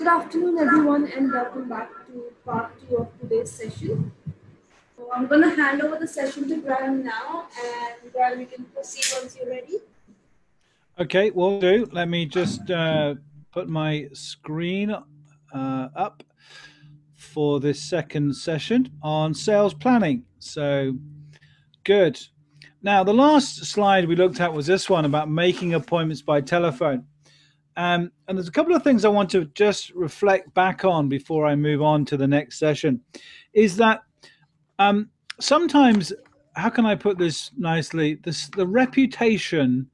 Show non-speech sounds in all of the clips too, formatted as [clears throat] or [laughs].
Good afternoon, everyone, and welcome back to part two of today's session. So I'm going to hand over the session to Graham now, and Graham, you can proceed once you're ready. Okay, will do. Let me just uh, put my screen uh, up for this second session on sales planning. So, good. Now, the last slide we looked at was this one about making appointments by telephone. Um, and there's a couple of things I want to just reflect back on before I move on to the next session. Is that um, sometimes, how can I put this nicely? This, the reputation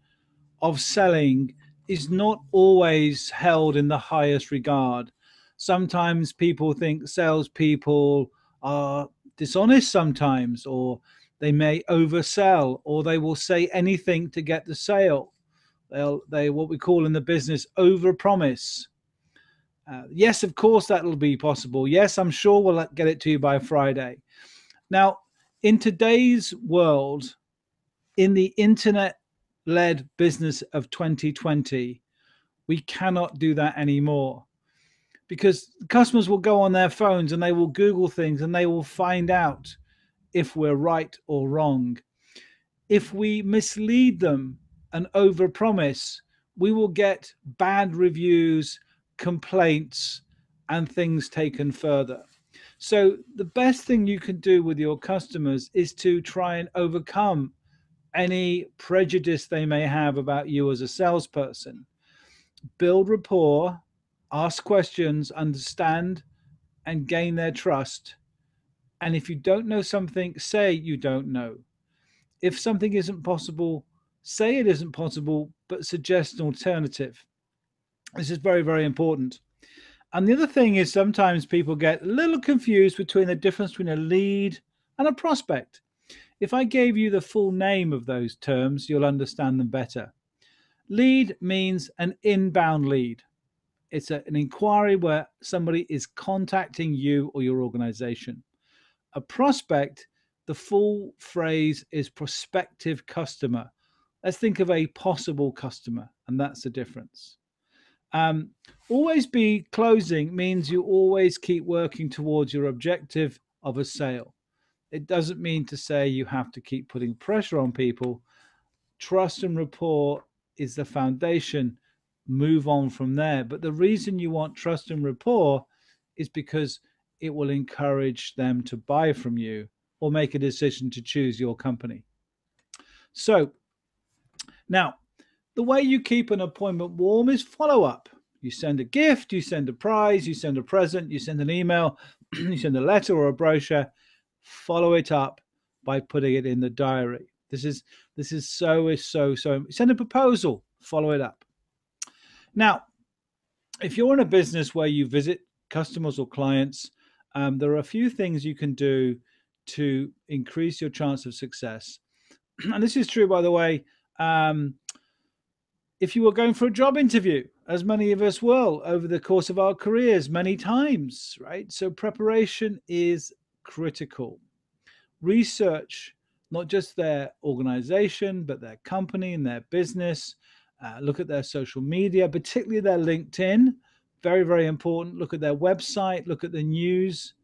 of selling is not always held in the highest regard. Sometimes people think salespeople are dishonest sometimes, or they may oversell, or they will say anything to get the sale. They'll they what we call in the business overpromise. Uh, yes, of course that'll be possible. Yes, I'm sure we'll get it to you by Friday. Now, in today's world, in the internet led business of 2020, we cannot do that anymore because customers will go on their phones and they will Google things and they will find out if we're right or wrong. If we mislead them and overpromise, we will get bad reviews, complaints, and things taken further. So, the best thing you can do with your customers is to try and overcome any prejudice they may have about you as a salesperson. Build rapport, ask questions, understand, and gain their trust. And if you don't know something, say you don't know. If something isn't possible, say it isn't possible, but suggest an alternative. This is very, very important. And the other thing is sometimes people get a little confused between the difference between a lead and a prospect. If I gave you the full name of those terms, you'll understand them better. Lead means an inbound lead. It's a, an inquiry where somebody is contacting you or your organization. A prospect, the full phrase is prospective customer. Let's think of a possible customer, and that's the difference. Um, always be closing means you always keep working towards your objective of a sale. It doesn't mean to say you have to keep putting pressure on people. Trust and rapport is the foundation. Move on from there. But the reason you want trust and rapport is because it will encourage them to buy from you or make a decision to choose your company. So, now, the way you keep an appointment warm is follow up. You send a gift, you send a prize, you send a present, you send an email, [clears throat] you send a letter or a brochure, follow it up by putting it in the diary. This is this is so is so so send a proposal, follow it up. Now, if you're in a business where you visit customers or clients, um, there are a few things you can do to increase your chance of success. [clears throat] And this is true, by the way. Um, if you were going for a job interview, as many of us will over the course of our careers many times, right? So preparation is critical. Research not just their organization, but their company and their business. Uh, look at their social media, particularly their LinkedIn. Very, very important. Look at their website, look at the news,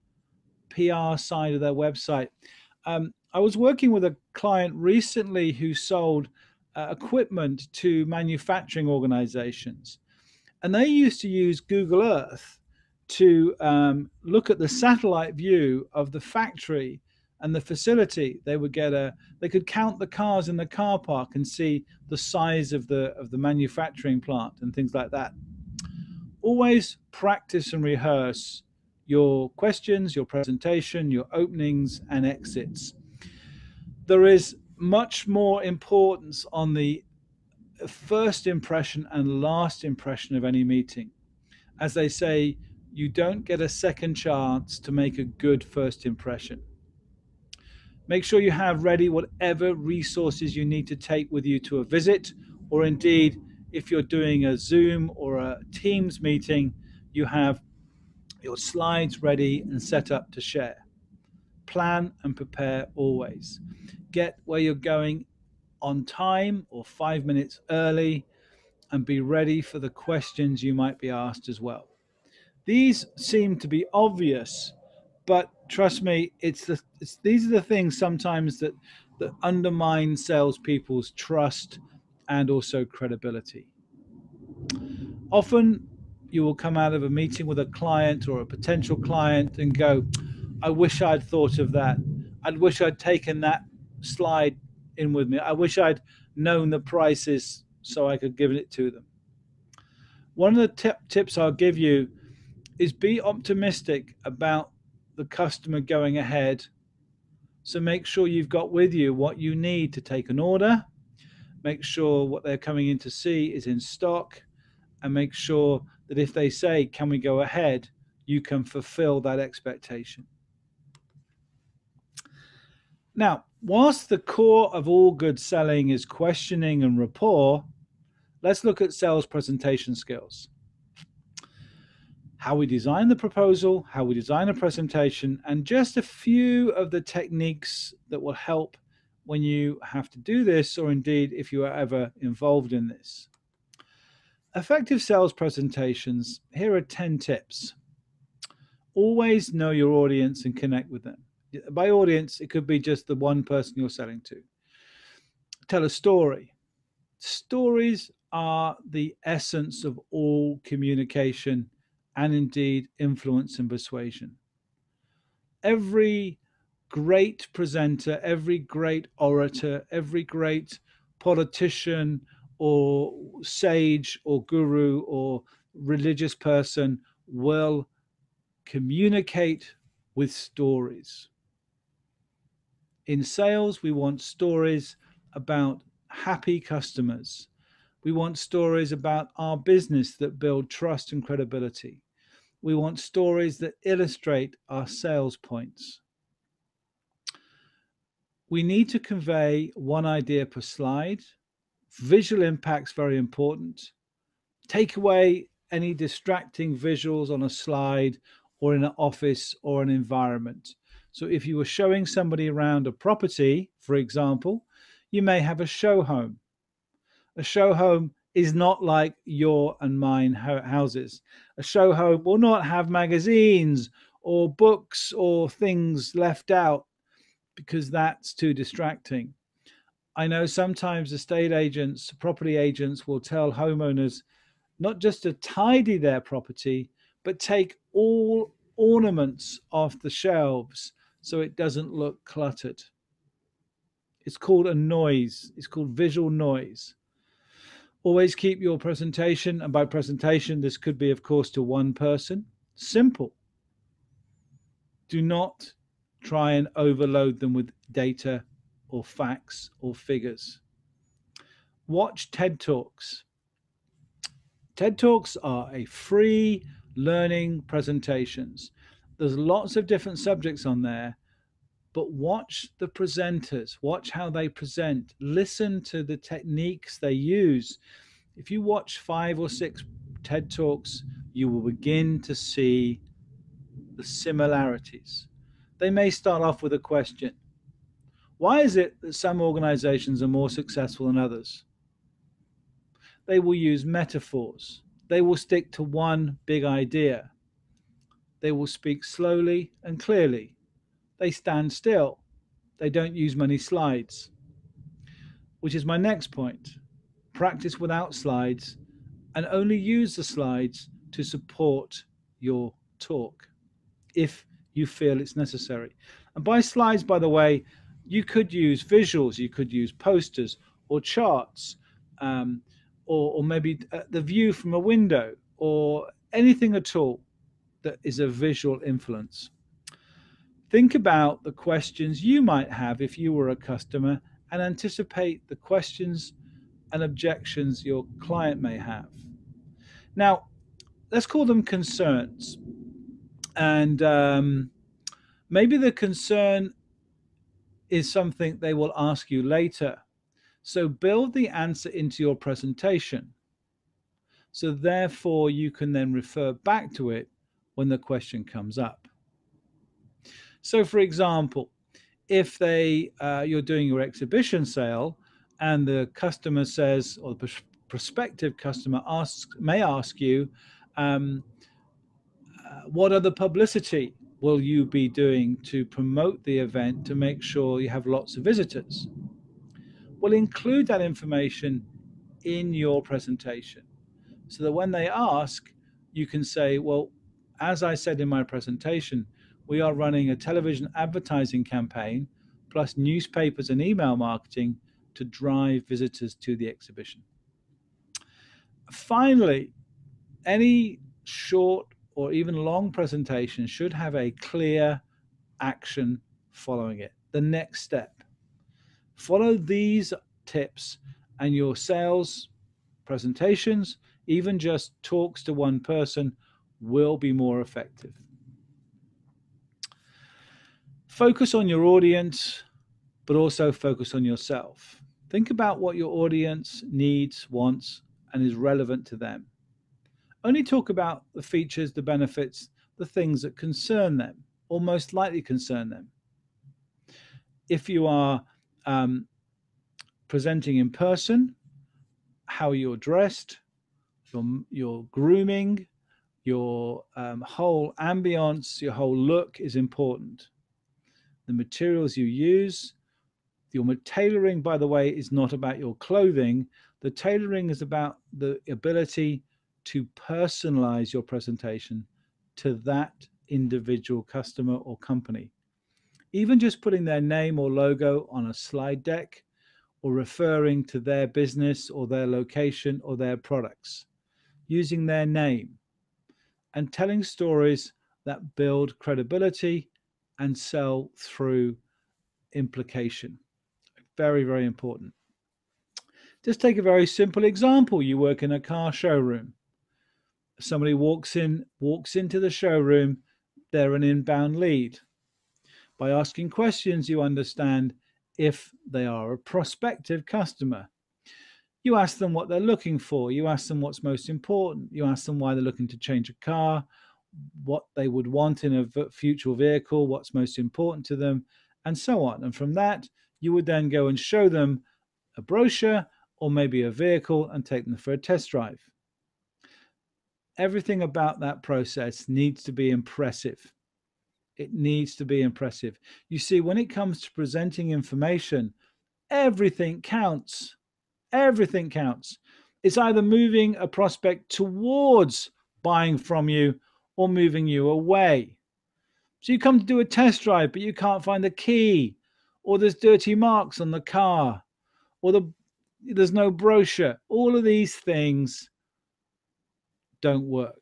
PR side of their website. Um, I was working with a client recently who sold uh, equipment to manufacturing organizations. And they used to use Google Earth to um, look at the satellite view of the factory and the facility. They would get a they could count the cars in the car park and see the size of the of the manufacturing plant and things like that. Always practice and rehearse your questions, your presentation, your openings and exits. There is much more importance on the first impression and last impression of any meeting. As they say, you don't get a second chance to make a good first impression. Make sure you have ready whatever resources you need to take with you to a visit, or indeed, if you're doing a Zoom or a Teams meeting, you have your slides ready and set up to share. Plan and prepare always. Get where you're going on time or five minutes early and be ready for the questions you might be asked as well. These seem to be obvious, but trust me, it's the it's, these are the things sometimes that that undermine salespeople's trust and also credibility. Often, you will come out of a meeting with a client or a potential client and go, "I wish I'd thought of that. I'd wish I'd taken that slide in with me. I wish I'd known the prices so I could give it to them." One of the tip, tips I'll give you is be optimistic about the customer going ahead. So make sure you've got with you what you need to take an order, make sure what they're coming in to see is in stock, and make sure that if they say, Can we go ahead? you can fulfill that expectation. Now, whilst the core of all good selling is questioning and rapport, let's look at sales presentation skills how we design the proposal, how we design a presentation, and just a few of the techniques that will help when you have to do this, or indeed if you are ever involved in this. Effective sales presentations, here are 10 tips. Always know your audience and connect with them. By audience, it could be just the one person you're selling to. Tell a story. Stories are the essence of all communication and indeed influence and persuasion. Every great presenter, every great orator, every great politician or sage or guru or religious person will communicate with stories. In sales, we want stories about happy customers, we want stories about our business that build trust and credibility. We want stories that illustrate our sales points. We need to convey one idea per slide. Visual impact's very important. Take away any distracting visuals on a slide or in an office or an environment. So if you were showing somebody around a property, for example, you may have a show home a show home is not like your and mine houses. A show home will not have magazines or books or things left out because that's too distracting. I know sometimes estate agents, property agents will tell homeowners not just to tidy their property, but take all ornaments off the shelves so it doesn't look cluttered. It's called a noise, it's called visual noise. Always keep your presentation, and by presentation, this could be, of course, to one person, simple. Do not try and overload them with data or facts or figures. Watch TED Talks. TED Talks are a free learning presentations. There's lots of different subjects on there, but watch the presenters, watch how they present, listen to the techniques they use. If you watch five or six TED Talks, you will begin to see the similarities. They may start off with a question Why is it that some organizations are more successful than others? They will use metaphors, they will stick to one big idea, they will speak slowly and clearly they stand still. They don't use many slides. Which is my next point. Practice without slides and only use the slides to support your talk if you feel it's necessary. And by slides, by the way, you could use visuals, you could use posters or charts, um, or, or maybe uh, the view from a window, or anything at all that is a visual influence. Think about the questions you might have if you were a customer and anticipate the questions and objections your client may have. Now, let's call them concerns. And um, maybe the concern is something they will ask you later. So build the answer into your presentation. So therefore, you can then refer back to it when the question comes up. So, for example, if they uh, you're doing your exhibition sale and the customer says, or the prospective customer asks, may ask you, um, what other publicity will you be doing to promote the event to make sure you have lots of visitors? We'll include that information in your presentation so that when they ask, you can say, well, as I said in my presentation, we are running a television advertising campaign plus newspapers and email marketing to drive visitors to the exhibition. Finally, any short or even long presentation should have a clear action following it, the next step. Follow these tips and your sales presentations, even just talks to one person, will be more effective. Focus on your audience, but also focus on yourself. Think about what your audience needs, wants, and is relevant to them. Only talk about the features, the benefits, the things that concern them or most likely concern them. If you are um, presenting in person, how you're dressed, your, your grooming, your um, whole ambience, your whole look is important. The materials you use, your tailoring, by the way, is not about your clothing. The tailoring is about the ability to personalize your presentation to that individual customer or company. Even just putting their name or logo on a slide deck or referring to their business or their location or their products, using their name and telling stories that build credibility and sell through implication. Very, very important. Just take a very simple example. You work in a car showroom. Somebody walks in, walks into the showroom, they're an inbound lead. By asking questions, you understand if they are a prospective customer. You ask them what they're looking for. You ask them what's most important. You ask them why they're looking to change a car, what they would want in a future vehicle, what's most important to them, and so on. And from that, you would then go and show them a brochure or maybe a vehicle and take them for a test drive. Everything about that process needs to be impressive. It needs to be impressive. You see, when it comes to presenting information, everything counts. Everything counts. It's either moving a prospect towards buying from you or moving you away. So you come to do a test drive, but you can't find the key, or there's dirty marks on the car, or the, there's no brochure. All of these things don't work.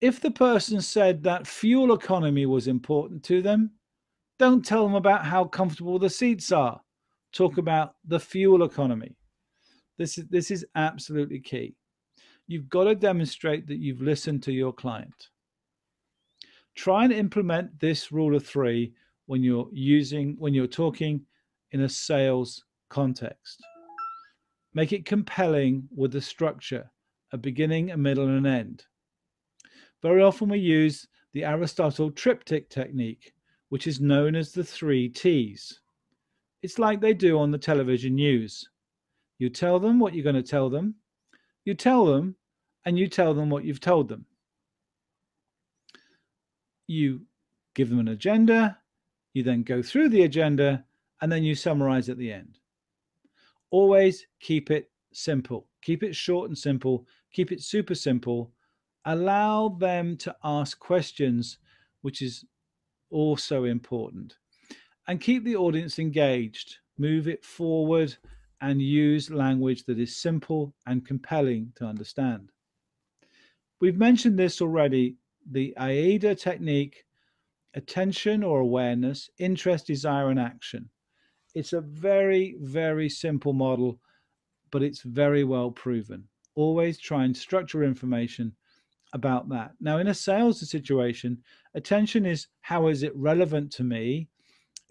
If the person said that fuel economy was important to them, don't tell them about how comfortable the seats are. Talk about the fuel economy. This is, this is absolutely key. You've got to demonstrate that you've listened to your client. Try and implement this rule of three when you're using, when you're talking in a sales context. Make it compelling with a structure, a beginning, a middle, and an end. Very often we use the Aristotle triptych technique, which is known as the three T's. It's like they do on the television news. You tell them what you're going to tell them, you tell them, and you tell them what you've told them. You give them an agenda, you then go through the agenda, and then you summarize at the end. Always keep it simple. Keep it short and simple. Keep it super simple. Allow them to ask questions, which is also important. And keep the audience engaged. Move it forward and use language that is simple and compelling to understand. We've mentioned this already the AIDA technique attention or awareness, interest, desire, and action. It's a very, very simple model, but it's very well proven. Always try and structure information about that. Now, in a sales situation, attention is how is it relevant to me?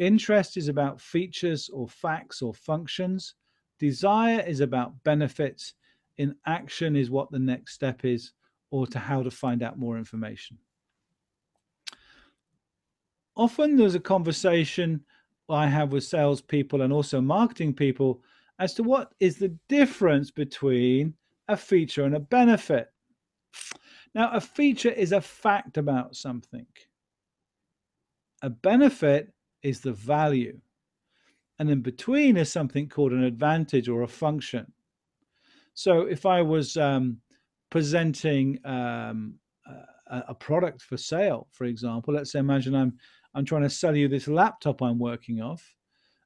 Interest is about features or facts or functions. Desire is about benefits. In action is what the next step is or to how to find out more information. Often there's a conversation I have with salespeople and also marketing people as to what is the difference between a feature and a benefit. Now, a feature is a fact about something. A benefit is the value. And in between is something called an advantage or a function. So if I was um, presenting um, a, a, product for sale, for example, let's say imagine I'm I'm trying to sell you this laptop I'm working off,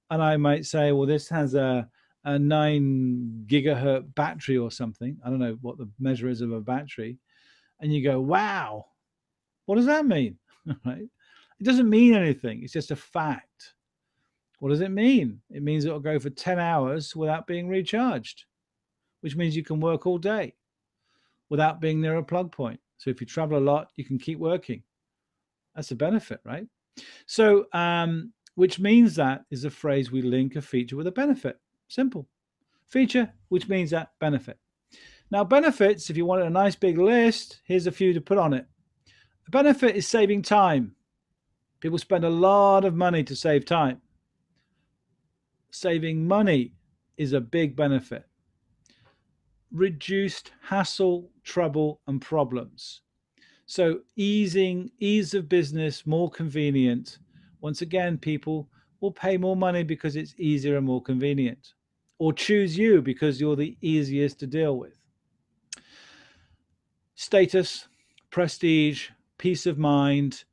and I might say, well, this has a a nine gigahertz battery or something. I don't know what the measure is of a battery, and you go, wow, what does that mean? [laughs] right? It doesn't mean anything. It's just a fact. What does it mean? It means it'll go for 10 hours without being recharged, which means you can work all day without being near a plug point. So if you travel a lot, you can keep working. That's a benefit, right? So, um, which means that is a phrase we link a feature with a benefit. Simple. Feature, which means that benefit. Now, benefits, if you wanted a nice big list, here's a few to put on it. A benefit is saving time. People spend a lot of money to save time. Saving money is a big benefit. Reduced hassle, trouble, and problems. So easing, ease of business, more convenient. Once again, people will pay more money because it's easier and more convenient, or choose you because you're the easiest to deal with status, prestige, peace of mind,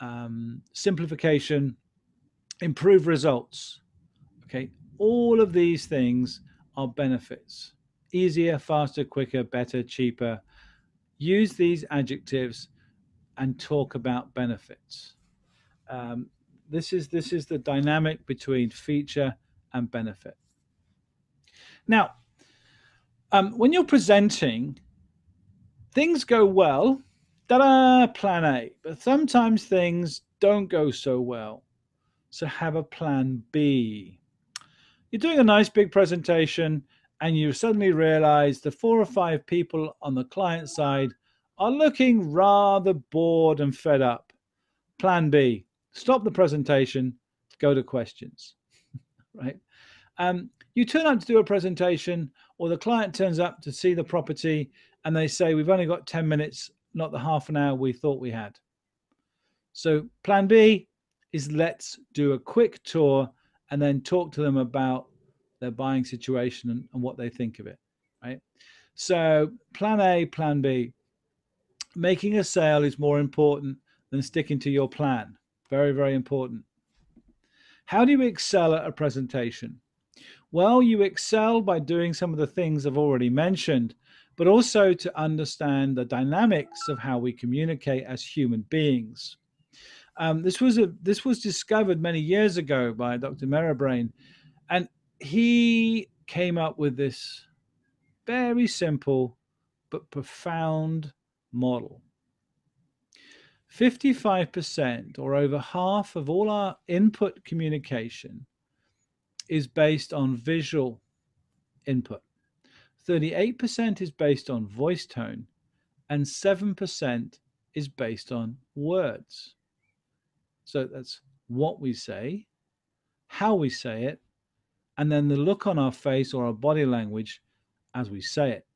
um, simplification, improve results. Okay, all of these things are benefits. Easier, faster, quicker, better, cheaper. Use these adjectives and talk about benefits. Um, this is this is the dynamic between feature and benefit. Now, um, when you're presenting, things go well, ta-da, plan A. But sometimes things don't go so well. So have a plan B. You're doing a nice big presentation and you suddenly realize the four or five people on the client side are looking rather bored and fed up. Plan B, stop the presentation, go to questions, [laughs] right? Um, you turn up to do a presentation or the client turns up to see the property and they say we've only got 10 minutes not the half an hour we thought we had. So plan b is let's do a quick tour and then talk to them about their buying situation and, and what they think of it right? So plan a plan b. Making a sale is more important than sticking to your plan. Very very important. How do you excel at a presentation? Well, you excel by doing some of the things I've already mentioned, but also to understand the dynamics of how we communicate as human beings. Um, this was a this was discovered many years ago by Dr. Mehrabian, and he came up with this very simple but profound model. 55% or over half of all our input communication is based on visual input. 38% is based on voice tone, and 7% is based on words. So that's what we say, how we say it, and then the look on our face or our body language as we say it.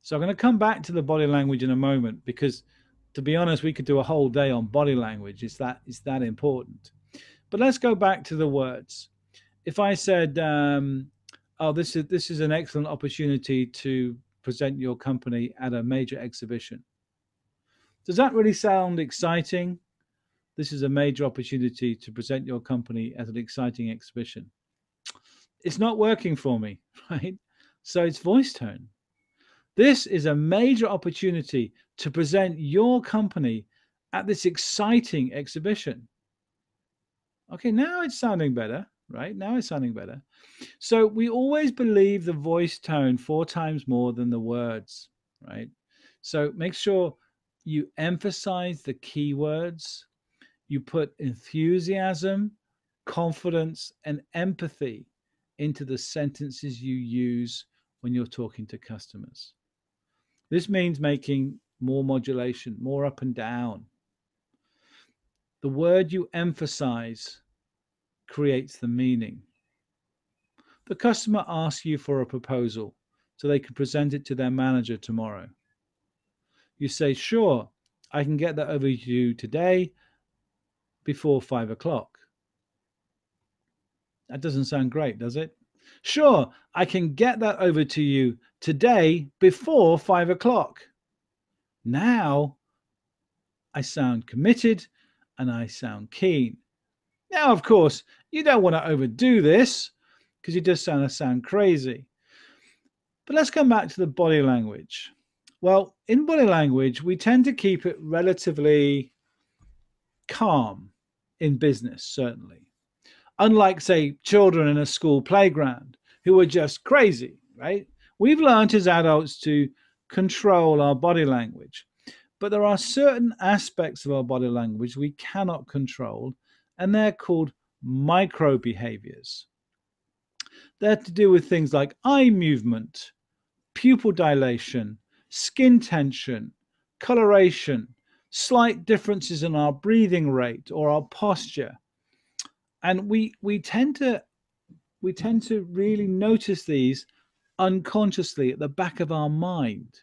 So I'm going to come back to the body language in a moment because to be honest, we could do a whole day on body language. It's that it's that important. But let's go back to the words if I said, um, "Oh, this is this is an excellent opportunity to present your company at a major exhibition," does that really sound exciting? This is a major opportunity to present your company at an exciting exhibition. It's not working for me, [laughs] right? So it's voice tone. This is a major opportunity to present your company at this exciting exhibition. Okay, now it's sounding better right? Now it's sounding better. So we always believe the voice tone four times more than the words, right? So make sure you emphasize the keywords, you put enthusiasm, confidence, and empathy into the sentences you use when you're talking to customers. This means making more modulation, more up and down. The word you emphasize creates the meaning. The customer asks you for a proposal so they can present it to their manager tomorrow. You say, Sure, I can get that over to you today before five o'clock. That doesn't sound great, does it? Sure, I can get that over to you today before five o'clock. Now I sound committed and I sound keen. Now, of course, you don't want to overdo this because you just sound sound crazy. But let's come back to the body language. Well, in body language, we tend to keep it relatively calm in business, certainly. Unlike, say, children in a school playground who are just crazy, right? We've learned as adults to control our body language. But there are certain aspects of our body language we cannot control, and they're called micro behaviors. They're to do with things like eye movement, pupil dilation, skin tension, coloration, slight differences in our breathing rate or our posture. And we we tend to we tend to really notice these unconsciously at the back of our mind.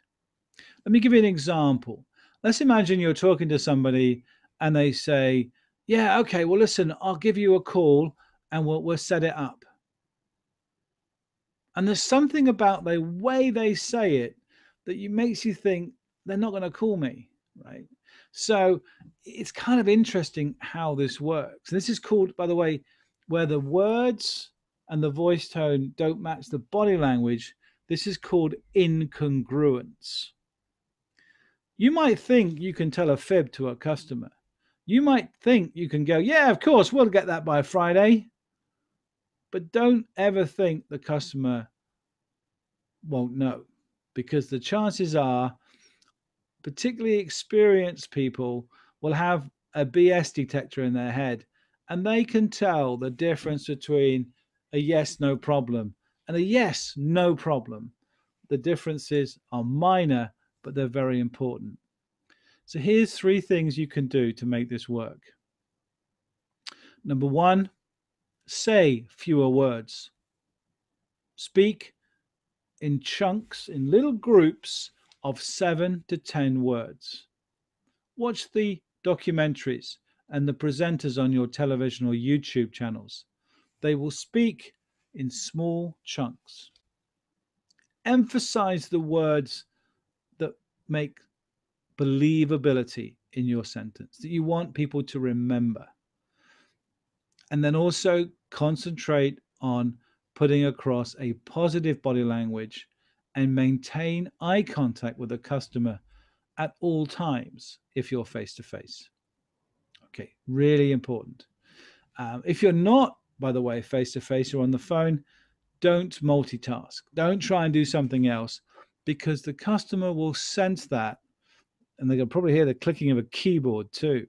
Let me give you an example. Let's imagine you're talking to somebody and they say, Yeah, okay, well, listen, I'll give you a call and we'll, we'll set it up. And there's something about the way they say it that you makes you think they're not going to call me, right? So it's kind of interesting how this works. This is called, by the way, where the words and the voice tone don't match the body language. This is called incongruence. You might think you can tell a fib to a customer. You might think you can go, yeah, of course, we'll get that by Friday. But don't ever think the customer won't know because the chances are, particularly experienced people will have a BS detector in their head and they can tell the difference between a yes, no problem and a yes, no problem. The differences are minor, but they're very important. So here's three things you can do to make this work. Number one, say fewer words. Speak in chunks, in little groups of seven to 10 words. Watch the documentaries and the presenters on your television or YouTube channels. They will speak in small chunks. Emphasize the words that make believability in your sentence that you want people to remember. And then also concentrate on putting across a positive body language and maintain eye contact with the customer at all times if you're face to face. Okay, really important. Um, if you're not, by the way, face to face or on the phone, don't multitask. Don't try and do something else because the customer will sense that and they can probably hear the clicking of a keyboard too.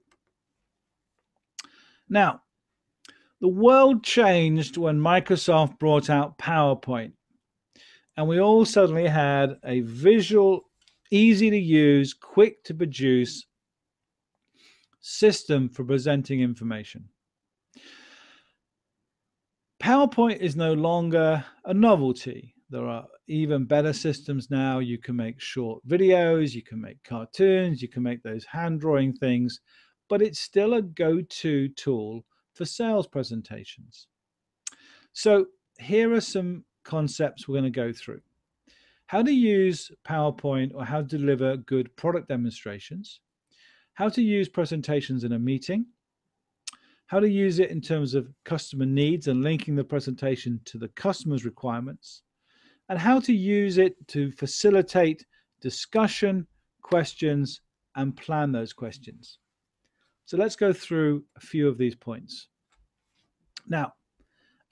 Now, the world changed when Microsoft brought out PowerPoint and we all suddenly had a visual, easy to use, quick to produce system for presenting information. PowerPoint is no longer a novelty. There are even better systems now. You can make short videos, you can make cartoons, you can make those hand drawing things, but it's still a go to tool for sales presentations. So, here are some concepts we're going to go through. How to use PowerPoint or how to deliver good product demonstrations, how to use presentations in a meeting, how to use it in terms of customer needs and linking the presentation to the customer's requirements, and how to use it to facilitate discussion, questions, and plan those questions. So let's go through a few of these points. Now,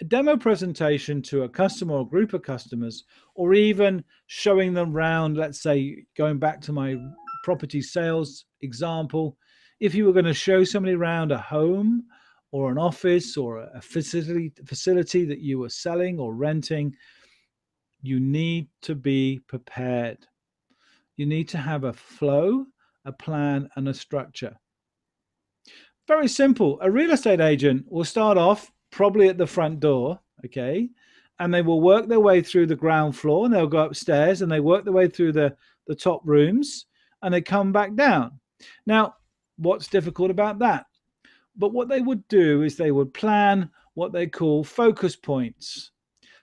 a demo presentation to a customer or group of customers, or even showing them around, let's say, going back to my property sales example, if you were going to show somebody around a home or an office or a facility facility that you were selling or renting, you need to be prepared. You need to have a flow, a plan, and a structure. Very simple. A real estate agent will start off probably at the front door, okay? And they will work their way through the ground floor and they'll go upstairs and they work their way through the, the top rooms and they come back down. Now, what's difficult about that? But what they would do is they would plan what they call focus points.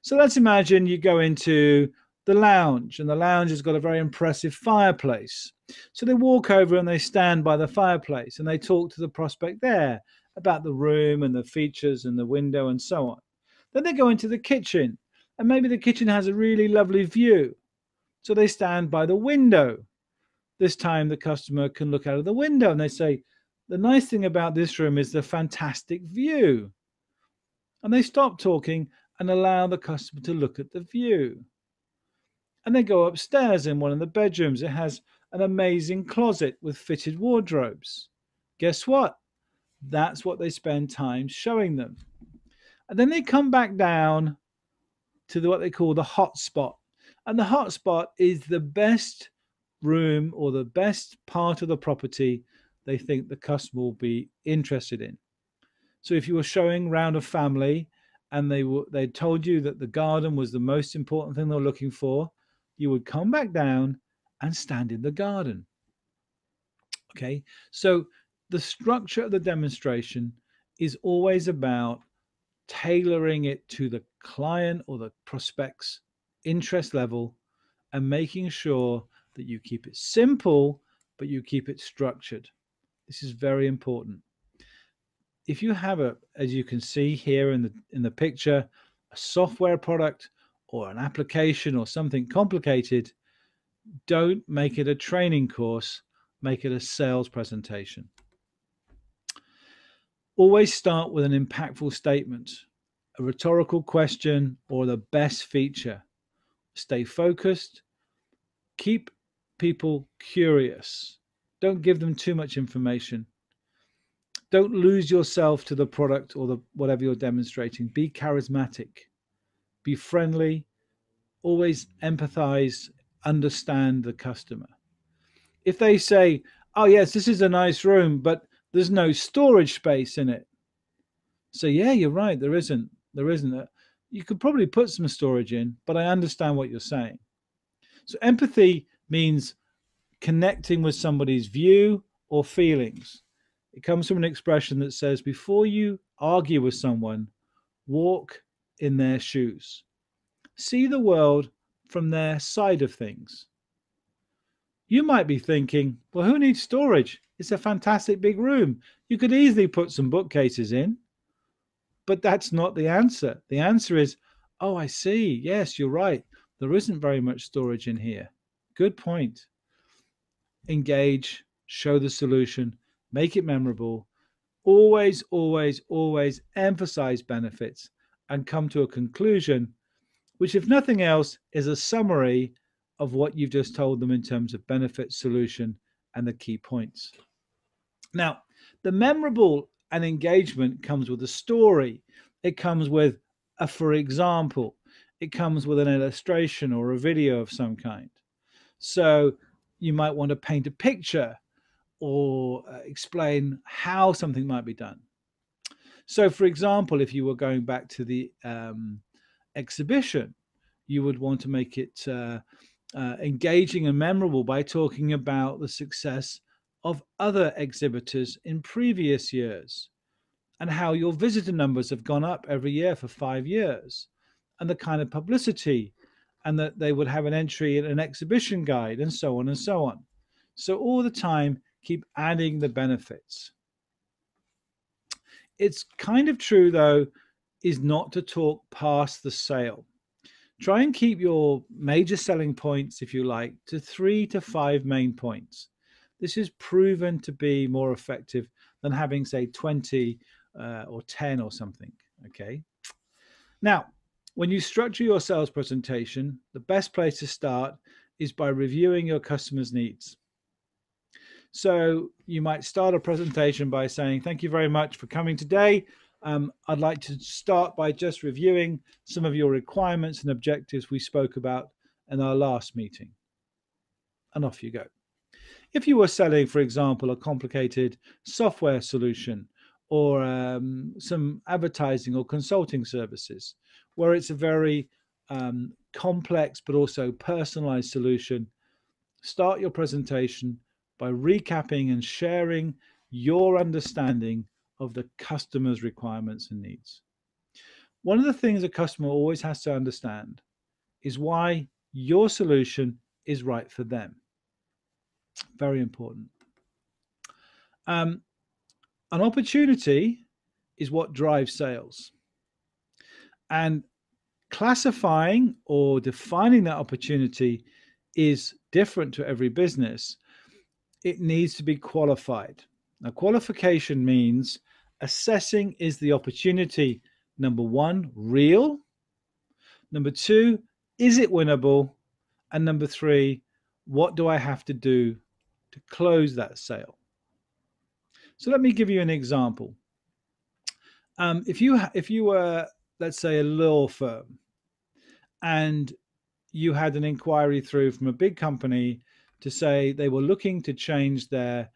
So let's imagine you go into the lounge, and the lounge has got a very impressive fireplace. So they walk over and they stand by the fireplace and they talk to the prospect there about the room and the features and the window and so on. Then they go into the kitchen, and maybe the kitchen has a really lovely view. So they stand by the window. This time the customer can look out of the window and they say, The nice thing about this room is the fantastic view. And they stop talking and allow the customer to look at the view. And they go upstairs in one of the bedrooms. It has an amazing closet with fitted wardrobes. Guess what? That's what they spend time showing them. And then they come back down to the, what they call the hot spot. And the hot spot is the best room or the best part of the property they think the customer will be interested in. So if you were showing round a family and they were they told you that the garden was the most important thing they were looking for, you would come back down and stand in the garden. Okay, so the structure of the demonstration is always about tailoring it to the client or the prospect's interest level and making sure that you keep it simple, but you keep it structured. This is very important. If you have a, as you can see here in the in the picture, a software product or an application or something complicated, don't make it a training course, make it a sales presentation. Always start with an impactful statement, a rhetorical question, or the best feature. Stay focused. Keep people curious. Don't give them too much information. Don't lose yourself to the product or the whatever you're demonstrating. Be charismatic. Be friendly. Always empathize. Understand the customer. If they say, "Oh yes, this is a nice room, but there's no storage space in it," so yeah, you're right. There isn't. There isn't. A, you could probably put some storage in, but I understand what you're saying. So empathy means connecting with somebody's view or feelings. It comes from an expression that says, before you argue with someone, walk in their shoes. See the world from their side of things. You might be thinking, well, who needs storage? It's a fantastic big room. You could easily put some bookcases in. But that's not the answer. The answer is, oh, I see. Yes, you're right. There isn't very much storage in here. Good point. Engage, show the solution, make it memorable. Always, always, always emphasize benefits and come to a conclusion, which, if nothing else, is a summary of what you've just told them in terms of benefit, solution, and the key points. Now, the memorable and engagement comes with a story. It comes with a for example. It comes with an illustration or a video of some kind. So you might want to paint a picture or uh, explain how something might be done. So, for example, if you were going back to the um, exhibition, you would want to make it uh, uh, engaging and memorable by talking about the success of other exhibitors in previous years and how your visitor numbers have gone up every year for five years and the kind of publicity and that they would have an entry in an exhibition guide and so on and so on. So all the time, keep adding the benefits. It's kind of true, though, is not to talk past the sale. Try and keep your major selling points, if you like, to three to five main points. This is proven to be more effective than having, say, 20 uh, or 10 or something. Okay. Now, when you structure your sales presentation, the best place to start is by reviewing your customers' needs. So you might start a presentation by saying, Thank you very much for coming today. Um, I'd like to start by just reviewing some of your requirements and objectives we spoke about in our last meeting. And off you go. If you were selling, for example, a complicated software solution or um, some advertising or consulting services, where it's a very um, complex but also personalized solution. Start your presentation by recapping and sharing your understanding of the customer's requirements and needs. One of the things a customer always has to understand is why your solution is right for them. Very important. Um, an opportunity is what drives sales. And classifying or defining that opportunity is different to every business. It needs to be qualified. Now, qualification means assessing is the opportunity, number one, real? Number two, is it winnable? And number three, what do I have to do to close that sale? So let me give you an example. Um, if you if you were let's say a law firm and you had an inquiry through from a big company to say they were looking to change their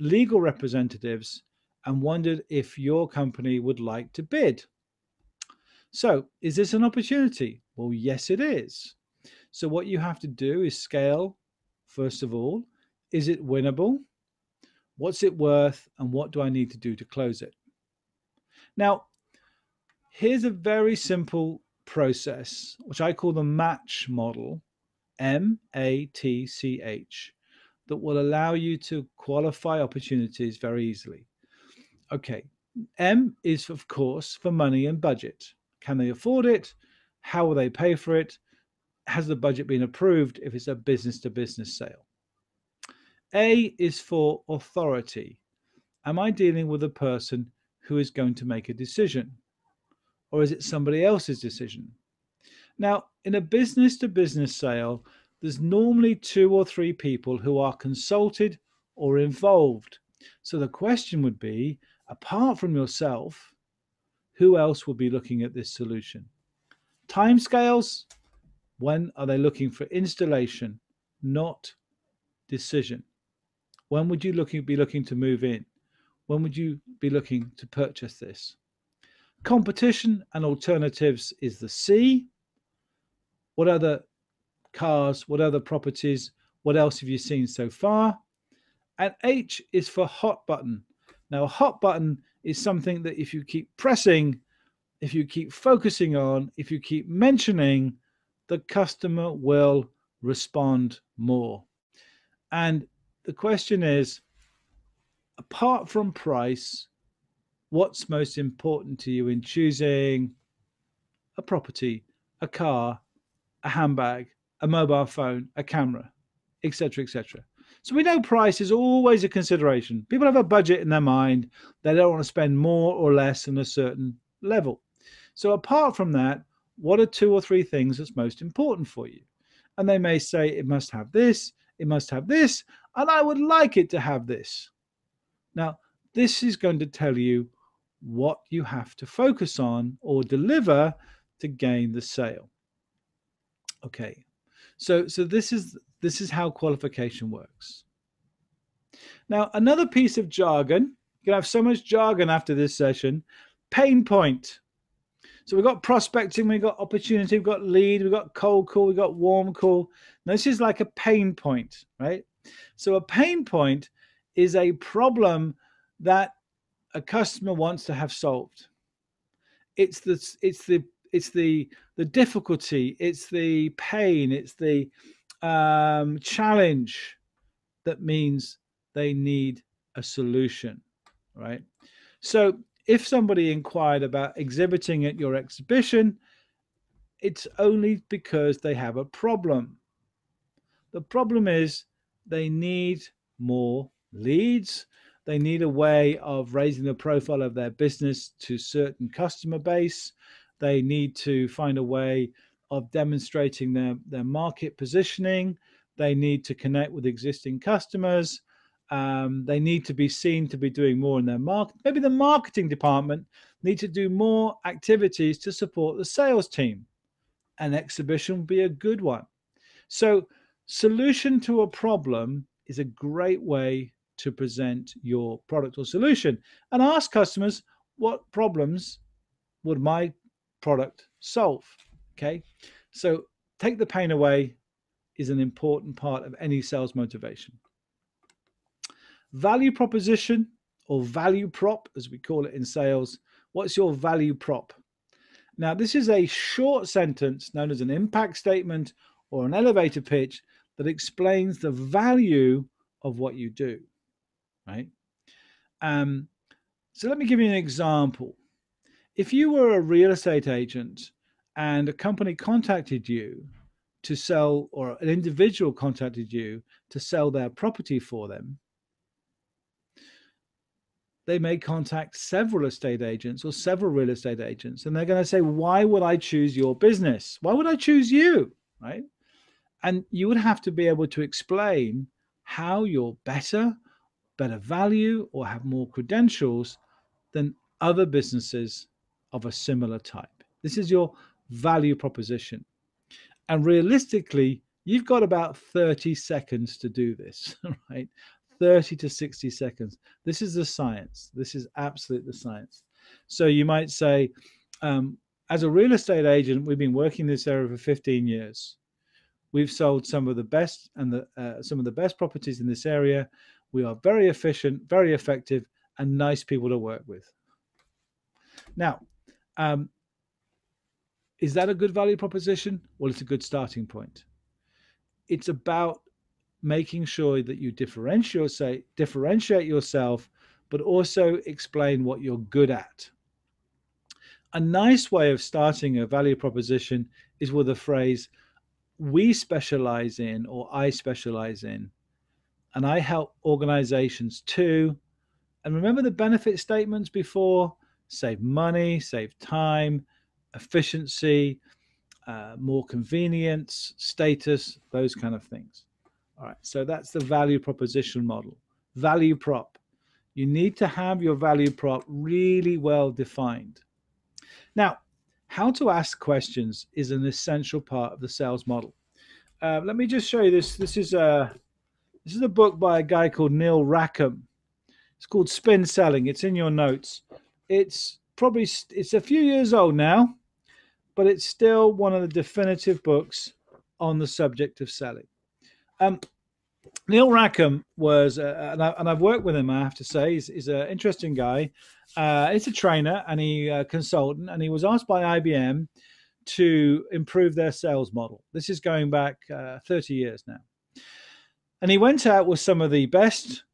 legal representatives and wondered if your company would like to bid. So, is this an opportunity? Well, yes, it is. So, what you have to do is scale, first of all. Is it winnable? What's it worth? And what do I need to do to close it? Now, here's a very simple process, which I call the match model, M A T C H, that will allow you to qualify opportunities very easily. Okay, M is, of course, for money and budget. Can they afford it? How will they pay for it? Has the budget been approved if it's a business to business sale? A is for authority. Am I dealing with a person who is going to make a decision? Or is it somebody else's decision? Now, in a business to business sale, there's normally two or three people who are consulted or involved. So the question would be apart from yourself, who else will be looking at this solution? Timescales when are they looking for installation, not decision? When would you looking, be looking to move in? When would you be looking to purchase this? Competition and alternatives is the C. What other cars, what other properties, what else have you seen so far? And H is for hot button. Now, a hot button is something that if you keep pressing, if you keep focusing on, if you keep mentioning, the customer will respond more. And the question is apart from price, what's most important to you in choosing a property, a car, a handbag, a mobile phone, a camera, etc., etc. So we know price is always a consideration. People have a budget in their mind. They don't want to spend more or less than a certain level. So apart from that, what are two or three things that's most important for you? And they may say it must have this, it must have this, and I would like it to have this. Now, this is going to tell you what you have to focus on or deliver to gain the sale. Okay, so so this is this is how qualification works. Now, another piece of jargon. You're gonna have so much jargon after this session. Pain point. So we've got prospecting, we've got opportunity, we've got lead, we've got cold call, we've got warm call. Now, this is like a pain point, right? So a pain point is a problem that a customer wants to have solved. It's the it's the it's the the difficulty, it's the pain, it's the um, challenge that means they need a solution, right? So if somebody inquired about exhibiting at your exhibition, it's only because they have a problem. The problem is they need more leads. They need a way of raising the profile of their business to certain customer base. They need to find a way of demonstrating their, their market positioning. They need to connect with existing customers. Um, they need to be seen to be doing more in their market. Maybe the marketing department need to do more activities to support the sales team. An exhibition would be a good one. So, solution to a problem is a great way to present your product or solution and ask customers what problems would my product solve. Okay, so take the pain away is an important part of any sales motivation. value proposition or value prop, as we call it in sales. What's your value prop? Now, this is a short sentence known as an impact statement or an elevator pitch that explains the value of what you do, right? Um, so let me give you an example. If you were a real estate agent and a company contacted you to sell, or an individual contacted you to sell their property for them, they may contact several estate agents or several real estate agents, and they're going to say, Why would I choose your business? Why would I choose you? Right. And you would have to be able to explain how you're better, better value, or have more credentials than other businesses of a similar type. This is your value proposition. And realistically, you've got about 30 seconds to do this, [laughs] right? 30 to 60 seconds. This is the science. This is absolute the science. So you might say, um, as a real estate agent, we've been working this area for 15 years. We've sold some of the best and the uh, some of the best properties in this area. We are very efficient, very effective, and nice people to work with. Now, um, is that a good value proposition? Well, it's a good starting point. It's about making sure that you differentiate differentiate yourself, but also explain what you're good at. A nice way of starting a value proposition is with a phrase, we specialize in, or I specialize in, and I help organizations too. And remember the benefit statements before save money, save time, efficiency, uh, more convenience, status, those kind of things. All right, so that's the value proposition model. Value prop. You need to have your value prop really well defined. Now, how to ask questions is an essential part of the sales model. Uh, let me just show you this. This is a this is a book by a guy called Neil Rackham. It's called Spin Selling. It's in your notes. It's probably it's a few years old now, but it's still one of the definitive books on the subject of selling. Um, Neil Rackham was, uh, and, I, have worked with him. I have to say, he's, he's an interesting guy. Uh, he's a trainer and he uh, consultant, and he was asked by IBM to improve their sales model. This is going back uh, 30 years now, and he went out with some of the best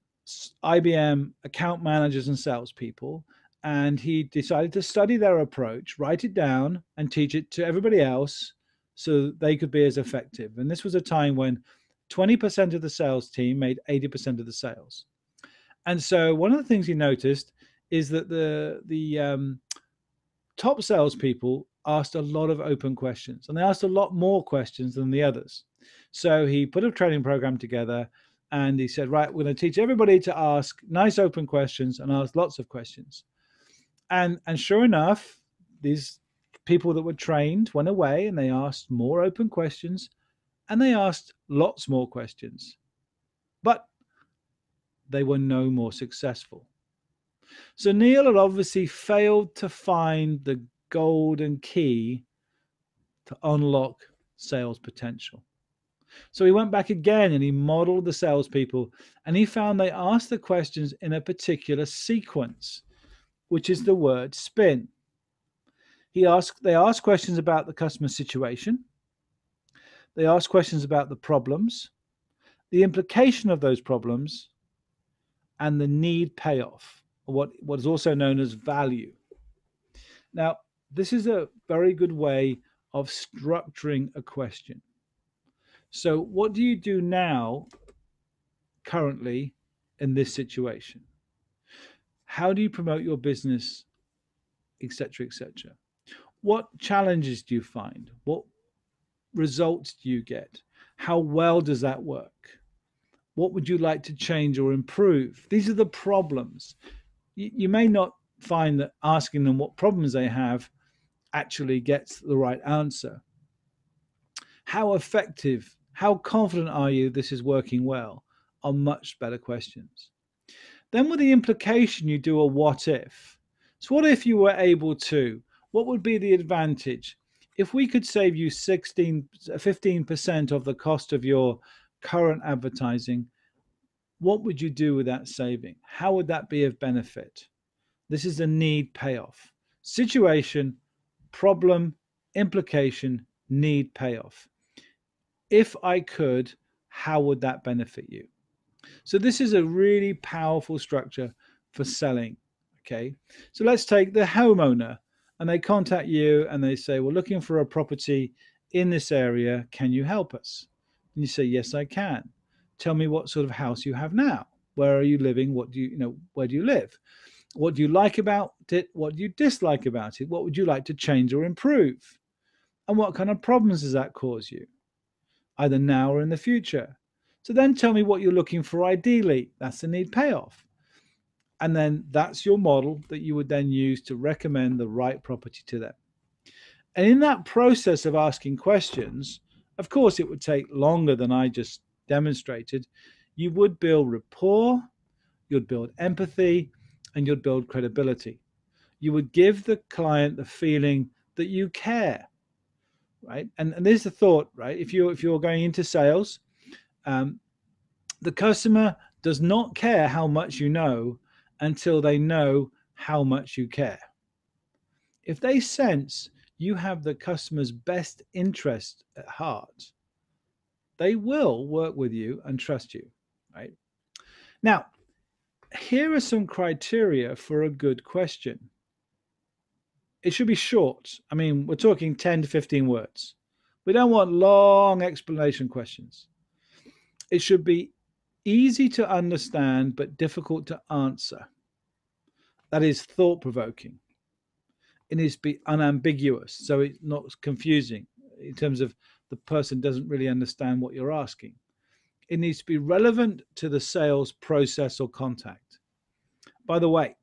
IBM account managers and salespeople, and he decided to study their approach, write it down, and teach it to everybody else so they could be as effective. And this was a time when 20% of the sales team made 80% of the sales. And so one of the things he noticed is that the the um, top salespeople asked a lot of open questions, and they asked a lot more questions than the others. So he put a training program together, and he said, "Right, we're going to teach everybody to ask nice open questions and ask lots of questions." And and sure enough, these people that were trained went away and they asked more open questions and they asked lots more questions, but they were no more successful. So Neil had obviously failed to find the golden key to unlock sales potential. So he went back again and he modeled the salespeople and he found they asked the questions in a particular sequence, which is the word spin. He asked they asked questions about the customer situation. They ask questions about the problems, the implication of those problems, and the need payoff, what, what is also known as value. Now, this is a very good way of structuring a question. So, what do you do now, currently, in this situation? How do you promote your business, etc., etc.? What challenges do you find? What results do you get? How well does that work? What would you like to change or improve? These are the problems. You, you may not find that asking them what problems they have actually gets the right answer. How effective, how confident are you this is working well are much better questions. Then, with the implication, you do a what if. So, what if you were able to? What would be the advantage? if we could save you 16 15% of the cost of your current advertising What would you do with that saving? How would that be of benefit? This is a need payoff. Situation, problem, implication, need payoff. If I could, how would that benefit you? So this is a really powerful structure for selling. Okay. So let's take the homeowner and they contact you and they say, We're looking for a property in this area. Can you help us? And you say, Yes, I can. Tell me what sort of house you have now. Where are you living? What do you, you know, where do you live? What do you like about it? What do you dislike about it? What would you like to change or improve? And what kind of problems does that cause you, either now or in the future? So then tell me what you're looking for ideally. That's the need payoff. And then that's your model that you would then use to recommend the right property to them. And in that process of asking questions, of course, it would take longer than I just demonstrated. You would build rapport, you'd build empathy, and you'd build credibility. You would give the client the feeling that you care, right? And, and there's the thought, right? If you if you're going into sales, um, the customer does not care how much you know until they know how much you care. If they sense you have the customer's best interest at heart, they will work with you and trust you, right? Now, here are some criteria for a good question. It should be short. I mean, we're talking 10 to 15 words. We don't want long explanation questions. It should be easy to understand but difficult to answer. That is thought provoking. It needs to be unambiguous, so it's not confusing in terms of the person doesn't really understand what you're asking. It needs to be relevant to the sales process or contact. By the way,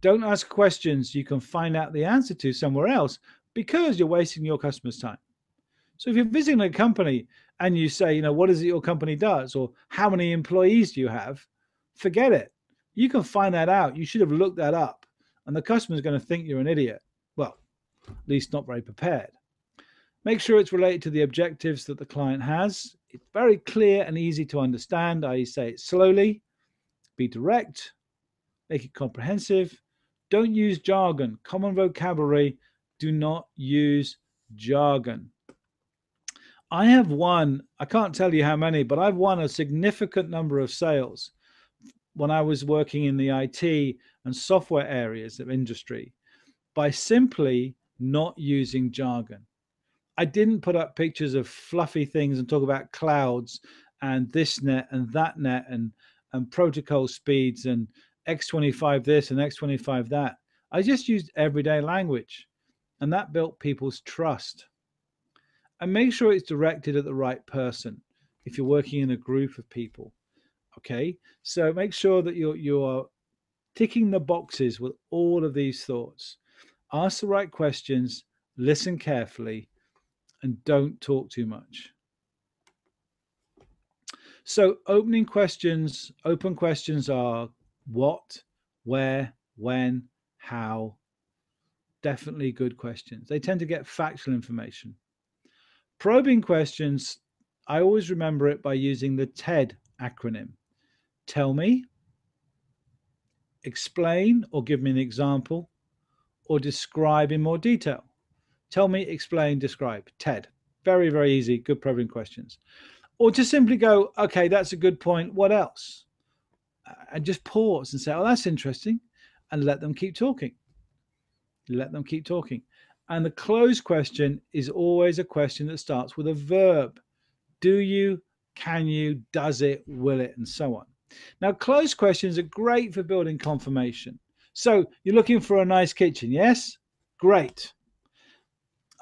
don't ask questions you can find out the answer to somewhere else because you're wasting your customer's time. So if you're visiting a company and you say, you know, what is it your company does or how many employees do you have, forget it. You can find that out. You should have looked that up. And the customer is going to think you're an idiot. Well, at least not very prepared. Make sure it's related to the objectives that the client has. It's very clear and easy to understand. I say it slowly, be direct, make it comprehensive. Don't use jargon, common vocabulary. Do not use jargon. I have won, I can't tell you how many, but I've won a significant number of sales when I was working in the IT and software areas of industry by simply not using jargon. I didn't put up pictures of fluffy things and talk about clouds and this net and that net and, and protocol speeds and X25 this and X25 that. I just used everyday language and that built people's trust and make sure it's directed at the right person if you're working in a group of people okay? So make sure that you're you're ticking the boxes with all of these thoughts. Ask the right questions listen carefully and don't talk too much. So opening questions open questions are what where when how? Definitely good questions. They tend to get factual information Probing questions, I always remember it by using the TED acronym. Tell me, explain or give me an example, or describe in more detail. Tell me, explain, describe. TED. Very, very easy. Good probing questions. Or just simply go, okay, that's a good point. What else? And just pause and say, oh, that's interesting. And let them keep talking. Let them keep talking. And the closed question is always a question that starts with a verb. Do you, can you, does it, will it, and so on. Now, closed questions are great for building confirmation. So you're looking for a nice kitchen, yes? Great.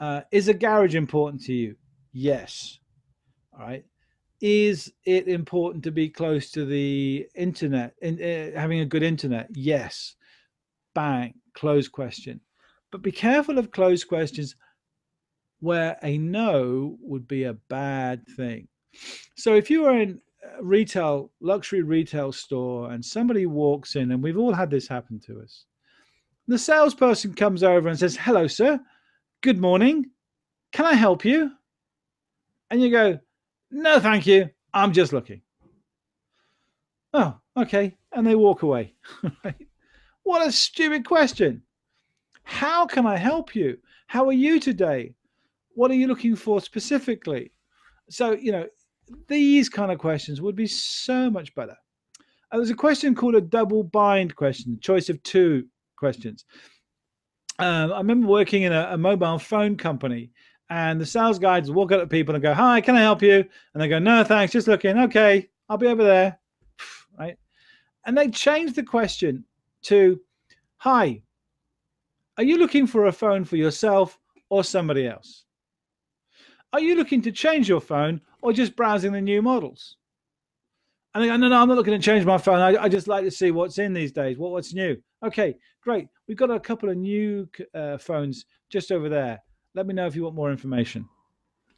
Uh, is a garage important to you? Yes. All right. Is it important to be close to the internet, in, uh, having a good internet? Yes. Bang. Closed question. But be careful of closed questions where a no would be a bad thing. So if you are in a retail, luxury retail store and somebody walks in, and we've all had this happen to us, the salesperson comes over and says, Hello, sir. Good morning. Can I help you? And you go, No, thank you. I'm just looking. Oh, okay. And they walk away. [laughs] what a stupid question. How can I help you? How are you today? What are you looking for specifically? So, you know, these kind of questions would be so much better. Uh, there's a question called a double bind question, choice of two questions. Um, I remember working in a, a, mobile phone company, and the sales guys walk up to people and go, "Hi, can I help you?" And they go, "No, thanks, just looking. Okay, I'll be over there." Right? And they changed the question to, "Hi, are you looking for a phone for yourself or somebody else? Are you looking to change your phone or just browsing the new models?" And they go, no, no, I'm not looking to change my phone. I, I just like to see what's in these days, what, what's new. Okay, great. We've got a couple of new uh, phones just over there. Let me know if you want more information.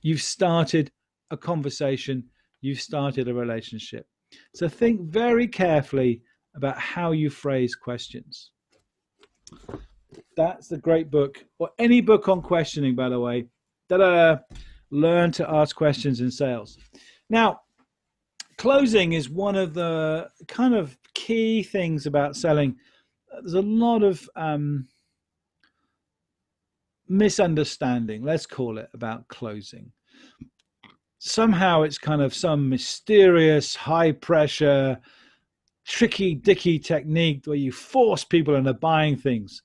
You've started a conversation, you've started a relationship. So think very carefully about how you phrase questions. That's the great book, or any book on questioning, by the way. Da-da, learn to ask questions in sales. Now, closing is one of the kind of key things about selling. There's a lot of um, misunderstanding, let's call it, about closing. Somehow it's kind of some mysterious, high pressure, tricky dicky technique where you force people into buying things.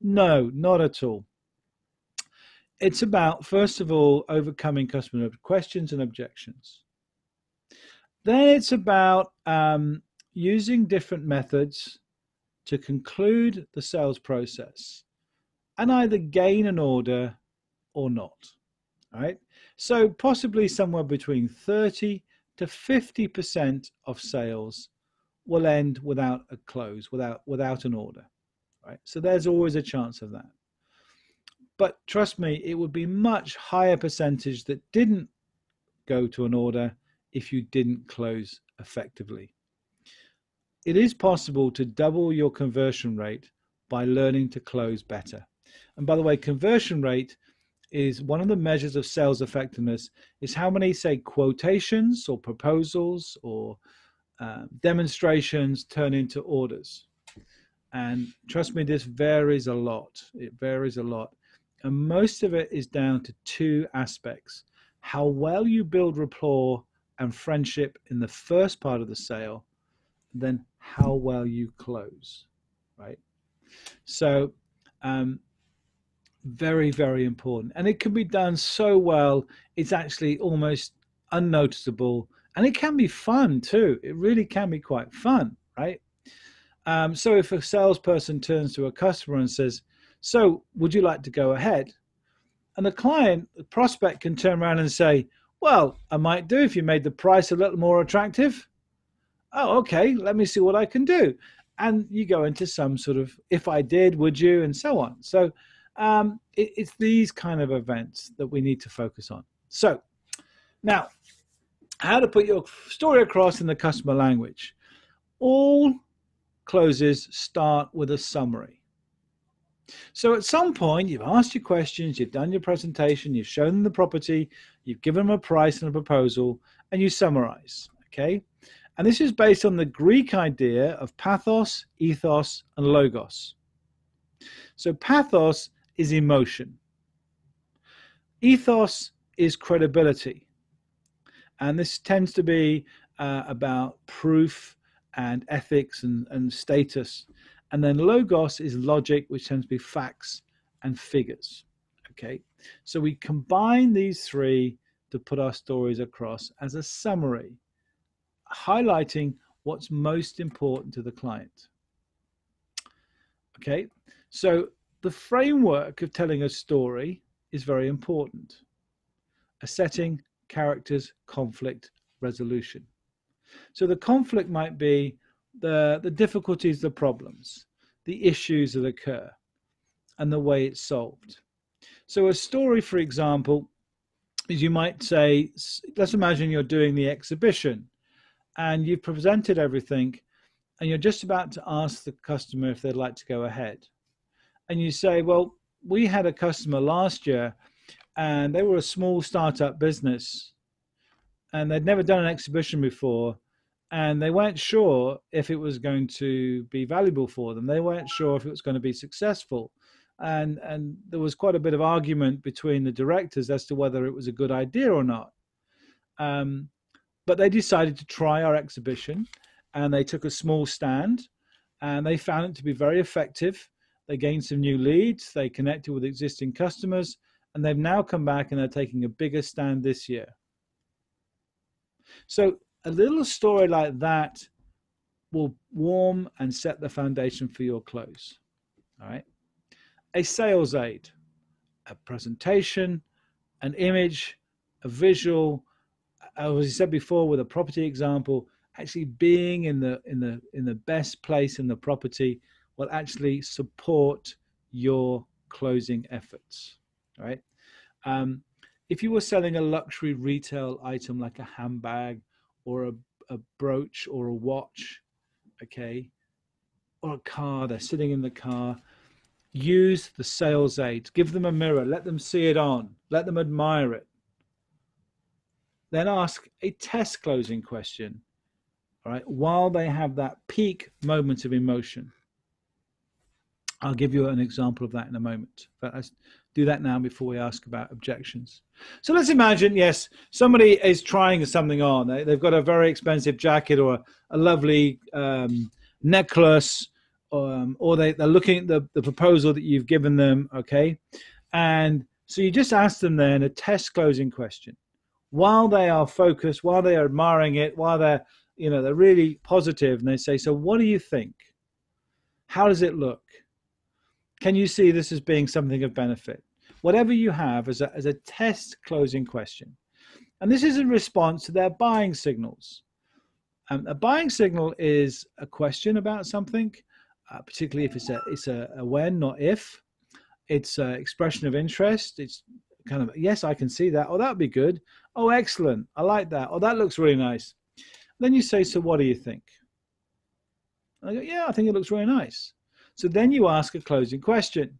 No, not at all. It's about, first of all, overcoming customer questions and objections then it's about um, using different methods to conclude the sales process and either gain an order or not. Right. So possibly somewhere between 30 to 50% of sales will end without a close, without without an order. Right. So there's always a chance of that. But trust me, it would be much higher percentage that didn't go to an order if you didn't close effectively. It is possible to double your conversion rate by learning to close better. And by the way, conversion rate is one of the measures of sales effectiveness is how many say quotations or proposals or uh, demonstrations turn into orders. And trust me, this varies a lot. It varies a lot. And most of it is down to two aspects how well you build rapport and friendship in the first part of the sale, then how well you close, right? So, um, very, very important. And it can be done so well, it's actually almost unnoticeable. And it can be fun too. It really can be quite fun, right? Um, so, if a salesperson turns to a customer and says, So, would you like to go ahead? And the client, the prospect can turn around and say, well, I might do if you made the price a little more attractive. Oh, okay, let me see what I can do. And you go into some sort of, if I did, would you, and so on. So um, it, it's these kind of events that we need to focus on. So now, how to put your story across in the customer language. All closes start with a summary. So at some point, you've asked your questions, you've done your presentation, you've shown them the property, you've given them a price and a proposal, and you summarize. Okay. And this is based on the Greek idea of pathos, ethos, and logos. So pathos is emotion, ethos is credibility. And this tends to be uh, about proof and ethics and, and status. And then logos is logic, which tends to be facts and figures. Okay, so we combine these three to put our stories across as a summary, highlighting what's most important to the client. Okay, so the framework of telling a story is very important. A setting, characters, conflict, resolution. So the conflict might be the, the difficulties, the problems, the issues that occur, and the way it's solved. So, a story, for example, is you might say, let's imagine you're doing the exhibition and you've presented everything and you're just about to ask the customer if they'd like to go ahead. And you say, well, we had a customer last year and they were a small startup business and they'd never done an exhibition before and they weren't sure if it was going to be valuable for them. They weren't sure if it was going to be successful. And, and there was quite a bit of argument between the directors as to whether it was a good idea or not. Um, but they decided to try our exhibition and they took a small stand and they found it to be very effective. They gained some new leads, they connected with existing customers, and they've now come back and they're taking a bigger stand this year. So a little story like that will warm and set the foundation for your close. All right. A sales aid, a presentation, an image, a visual, as I said before with a property example, actually being in the in the in the best place in the property will actually support your closing efforts. All right. Um, if you were selling a luxury retail item like a handbag or a, a brooch or a watch, okay, or a car, they're sitting in the car, use the sales aid. Give them a mirror, let them see it on, let them admire it. Then ask a test closing question, all right, while they have that peak moment of emotion. I'll give you an example of that in a moment. But do that now before we ask about objections. So let's imagine, yes, somebody is trying something on. They, have got a very expensive jacket or a, lovely um, necklace, um, or they, they're looking at the, the proposal that you've given them, okay? And so you just ask them then a test closing question. While they are focused, while they are admiring it, while they're, you know, they're really positive, and they say, so what do you think? How does it look? Can you see this as being something of benefit? Whatever you have as a, as a test closing question. And this is in response to their buying signals. Um, a buying signal is a question about something, uh, particularly if it's a, it's a, a when, not if. It's an expression of interest. It's kind of, yes, I can see that. Oh, that would be good. Oh, excellent. I like that. Oh, that looks really nice. Then you say, so what do you think? I go, yeah, I think it looks really nice. So then you ask a closing question.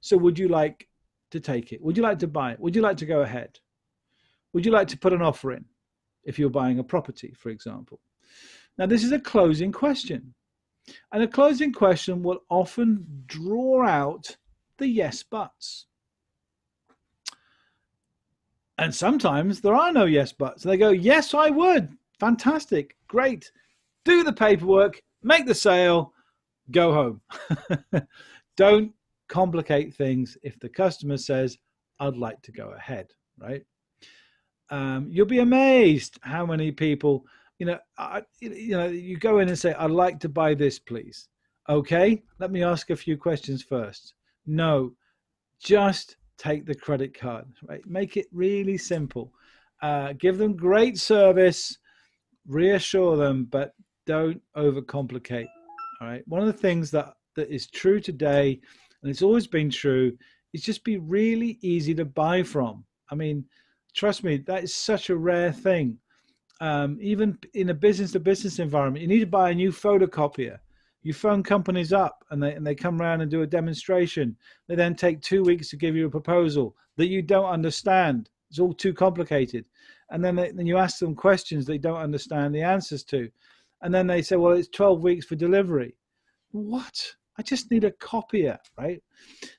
So would you like to take it? Would you like to buy it? Would you like to go ahead? Would you like to put an offer in if you're buying a property, for example? Now, this is a closing question. And a closing question will often draw out the yes buts. And sometimes there are no yes buts. They go, Yes, I would. Fantastic. Great. Do the paperwork, make the sale, go home. [laughs] Don't complicate things if the customer says, I'd like to go ahead, right? Um, you'll be amazed how many people, you know, I, you know, you go in and say, I'd like to buy this, please. Okay, let me ask a few questions first. No, just take the credit card, right? Make it really simple. Uh, give them great service, reassure them, but don't overcomplicate all right. One of the things that, that is true today, and it's always been true, is just be really easy to buy from. I mean, trust me, that is such a rare thing. Um, even in a business to business environment, you need to buy a new photocopier. You phone companies up and they, and they come around and do a demonstration. They then take two weeks to give you a proposal that you don't understand. It's all too complicated. And then, they, then you ask them questions they don't understand the answers to and then they say, well, it's 12 weeks for delivery. What? I just need a copier, right?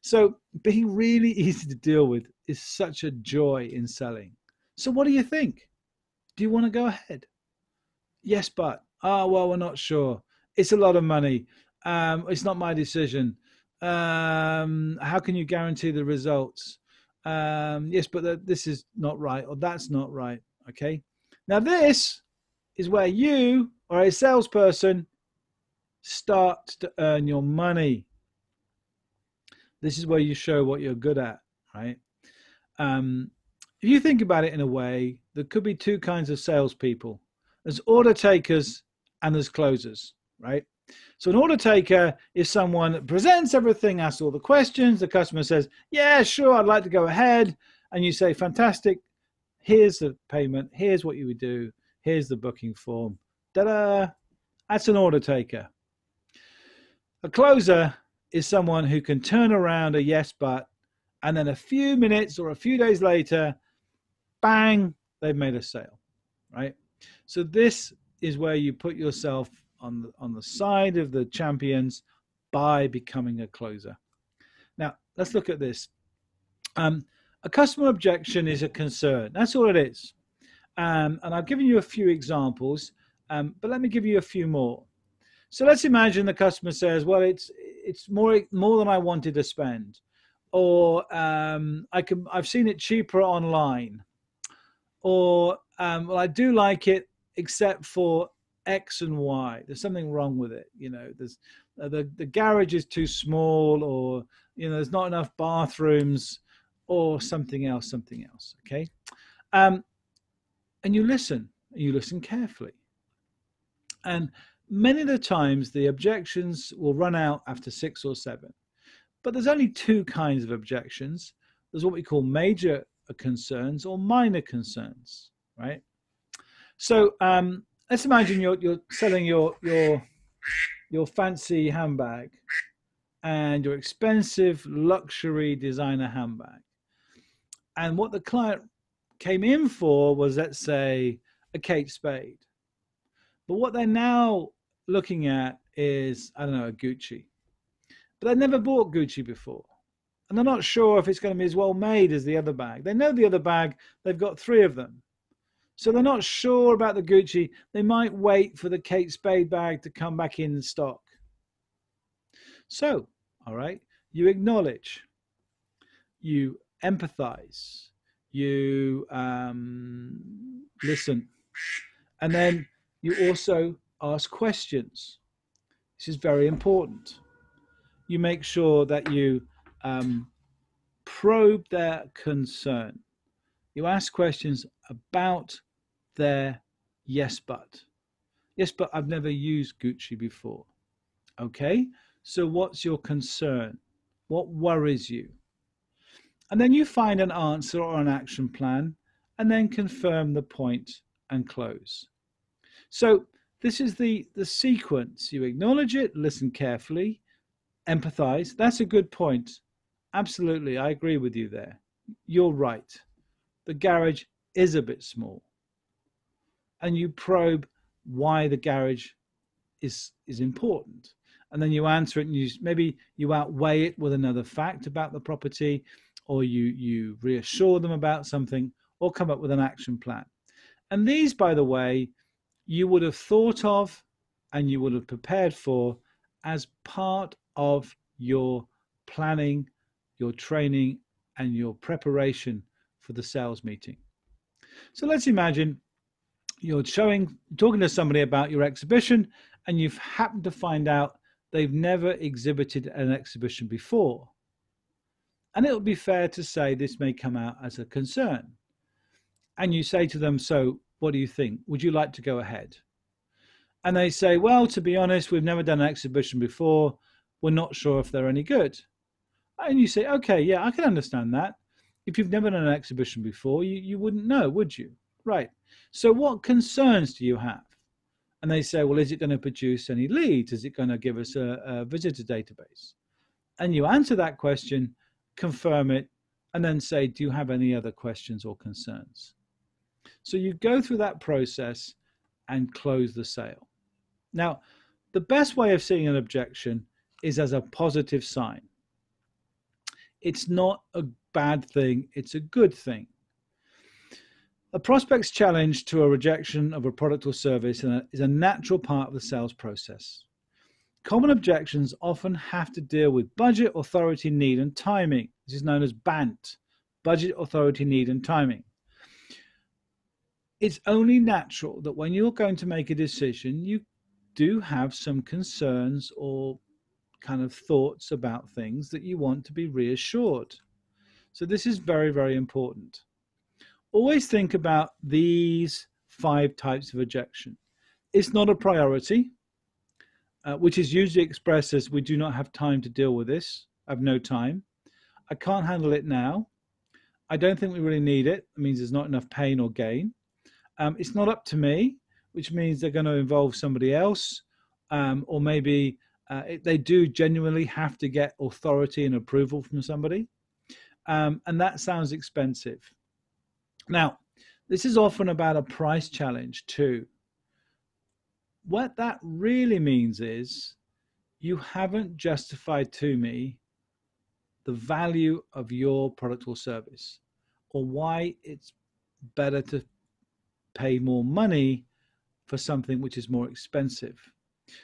So being really [laughs] easy to deal with is such a joy in selling. So what do you think? Do you want to go ahead? Yes, but ah, oh, well, we're not sure. It's a lot of money. Um, it's not my decision. Um, how can you guarantee the results? Um, yes, but this is not right, or that's not right. Okay. Now this is where you or a salesperson start to earn your money. This is where you show what you're good at, right? Um, if you think about it in a way, there could be two kinds of salespeople there's order takers and there's closers, right? So, an order taker is someone that presents everything, asks all the questions. The customer says, Yeah, sure, I'd like to go ahead. And you say, Fantastic. Here's the payment. Here's what you would do. Here's the booking form. Ta-da! That's an order taker. A closer is someone who can turn around a yes but and then a few minutes or a few days later, bang, they've made a sale, right? So this is where you put yourself on the, on the side of the champions by becoming a closer. Now, let's look at this. Um, a customer objection is a concern. That's all it is. Um, and I've given you a few examples, um, but let me give you a few more. So let's imagine the customer says, "Well, it's it's more more than I wanted to spend," or um, "I can I've seen it cheaper online," or um, "Well, I do like it, except for X and Y. There's something wrong with it. You know, there's uh, the the garage is too small, or you know, there's not enough bathrooms, or something else, something else. Okay, um, and you listen. And you listen carefully, and many of the times the objections will run out after six or seven. But there's only two kinds of objections. There's what we call major concerns or minor concerns, right? So um, let's imagine you're you're selling your your your fancy handbag and your expensive luxury designer handbag. And what the client came in for was, let's say, a Kate Spade. But what they're now looking at is, I don't know, a Gucci. But they've never bought Gucci before. And they're not sure if it's going to be as well made as the other bag. They know the other bag, they've got three of them. So they're not sure about the Gucci. They might wait for the Kate Spade bag to come back in stock. So, all right, you acknowledge, you empathize, you um, listen, and then you also ask questions. This is very important. You make sure that you um, probe their concern. You ask questions about their yes, but. Yes, but I've never used Gucci before. Okay, so what's your concern? What worries you? And then you find an answer or an action plan and then confirm the point and close. So this is the, the sequence. You acknowledge it, listen carefully, empathize. That's a good point. Absolutely, I agree with you there. You're right. The garage is a bit small. And you probe why the garage is is important. And then you answer it and you maybe you outweigh it with another fact about the property, or you you reassure them about something, or come up with an action plan. And these, by the way, you would have thought of and you would have prepared for as part of your planning, your training, and your preparation for the sales meeting. So let's imagine you're showing, talking to somebody about your exhibition, and you've happened to find out they've never exhibited an exhibition before. And it would be fair to say this may come out as a concern. And you say to them, So, what do you think? Would you like to go ahead? And they say, Well, to be honest, we've never done an exhibition before. We're not sure if they're any good. And you say, Okay, yeah, I can understand that. If you've never done an exhibition before, you, you wouldn't know, would you? Right. So, what concerns do you have? And they say, Well, is it going to produce any leads? Is it going to give us a, a visitor database? And you answer that question, confirm it, and then say, Do you have any other questions or concerns? So you go through that process and close the sale. Now, the best way of seeing an objection is as a positive sign. It's not a bad thing, it's a good thing. A prospect's challenge to a rejection of a product or service is a natural part of the sales process. Common objections often have to deal with budget, authority, need, and timing. This is known as BANT budget, authority, need, and timing it's only natural that when you're going to make a decision, you do have some concerns or kind of thoughts about things that you want to be reassured. So, this is very, very important. Always think about these five types of objection. It's not a priority, uh, which is usually expressed as we do not have time to deal with this. I have no time. I can't handle it now. I don't think we really need it. It means there's not enough pain or gain. Um, it's not up to me, which means they're going to involve somebody else, um, or maybe uh, it, they do genuinely have to get authority and approval from somebody, um, and that sounds expensive. Now, this is often about a price challenge too. What that really means is you haven't justified to me the value of your product or service or why it's better to pay more money for something which is more expensive.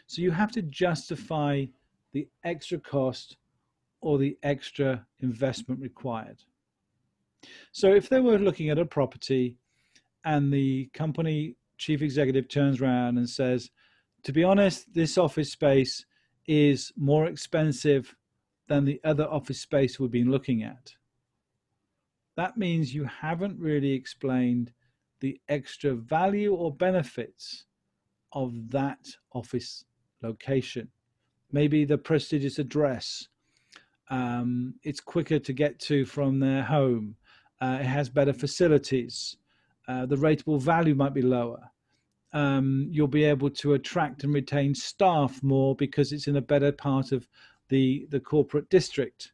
So you have to justify the extra cost or the extra investment required. So if they were looking at a property and the company chief executive turns around and says, to be honest, this office space is more expensive than the other office space we've been looking at. That means you haven't really explained the extra value or benefits of that office location. Maybe the prestigious address. Um, it's quicker to get to from their home. Uh, it has better facilities. Uh, the rateable value might be lower. Um, you'll be able to attract and retain staff more because it's in a better part of the the corporate district,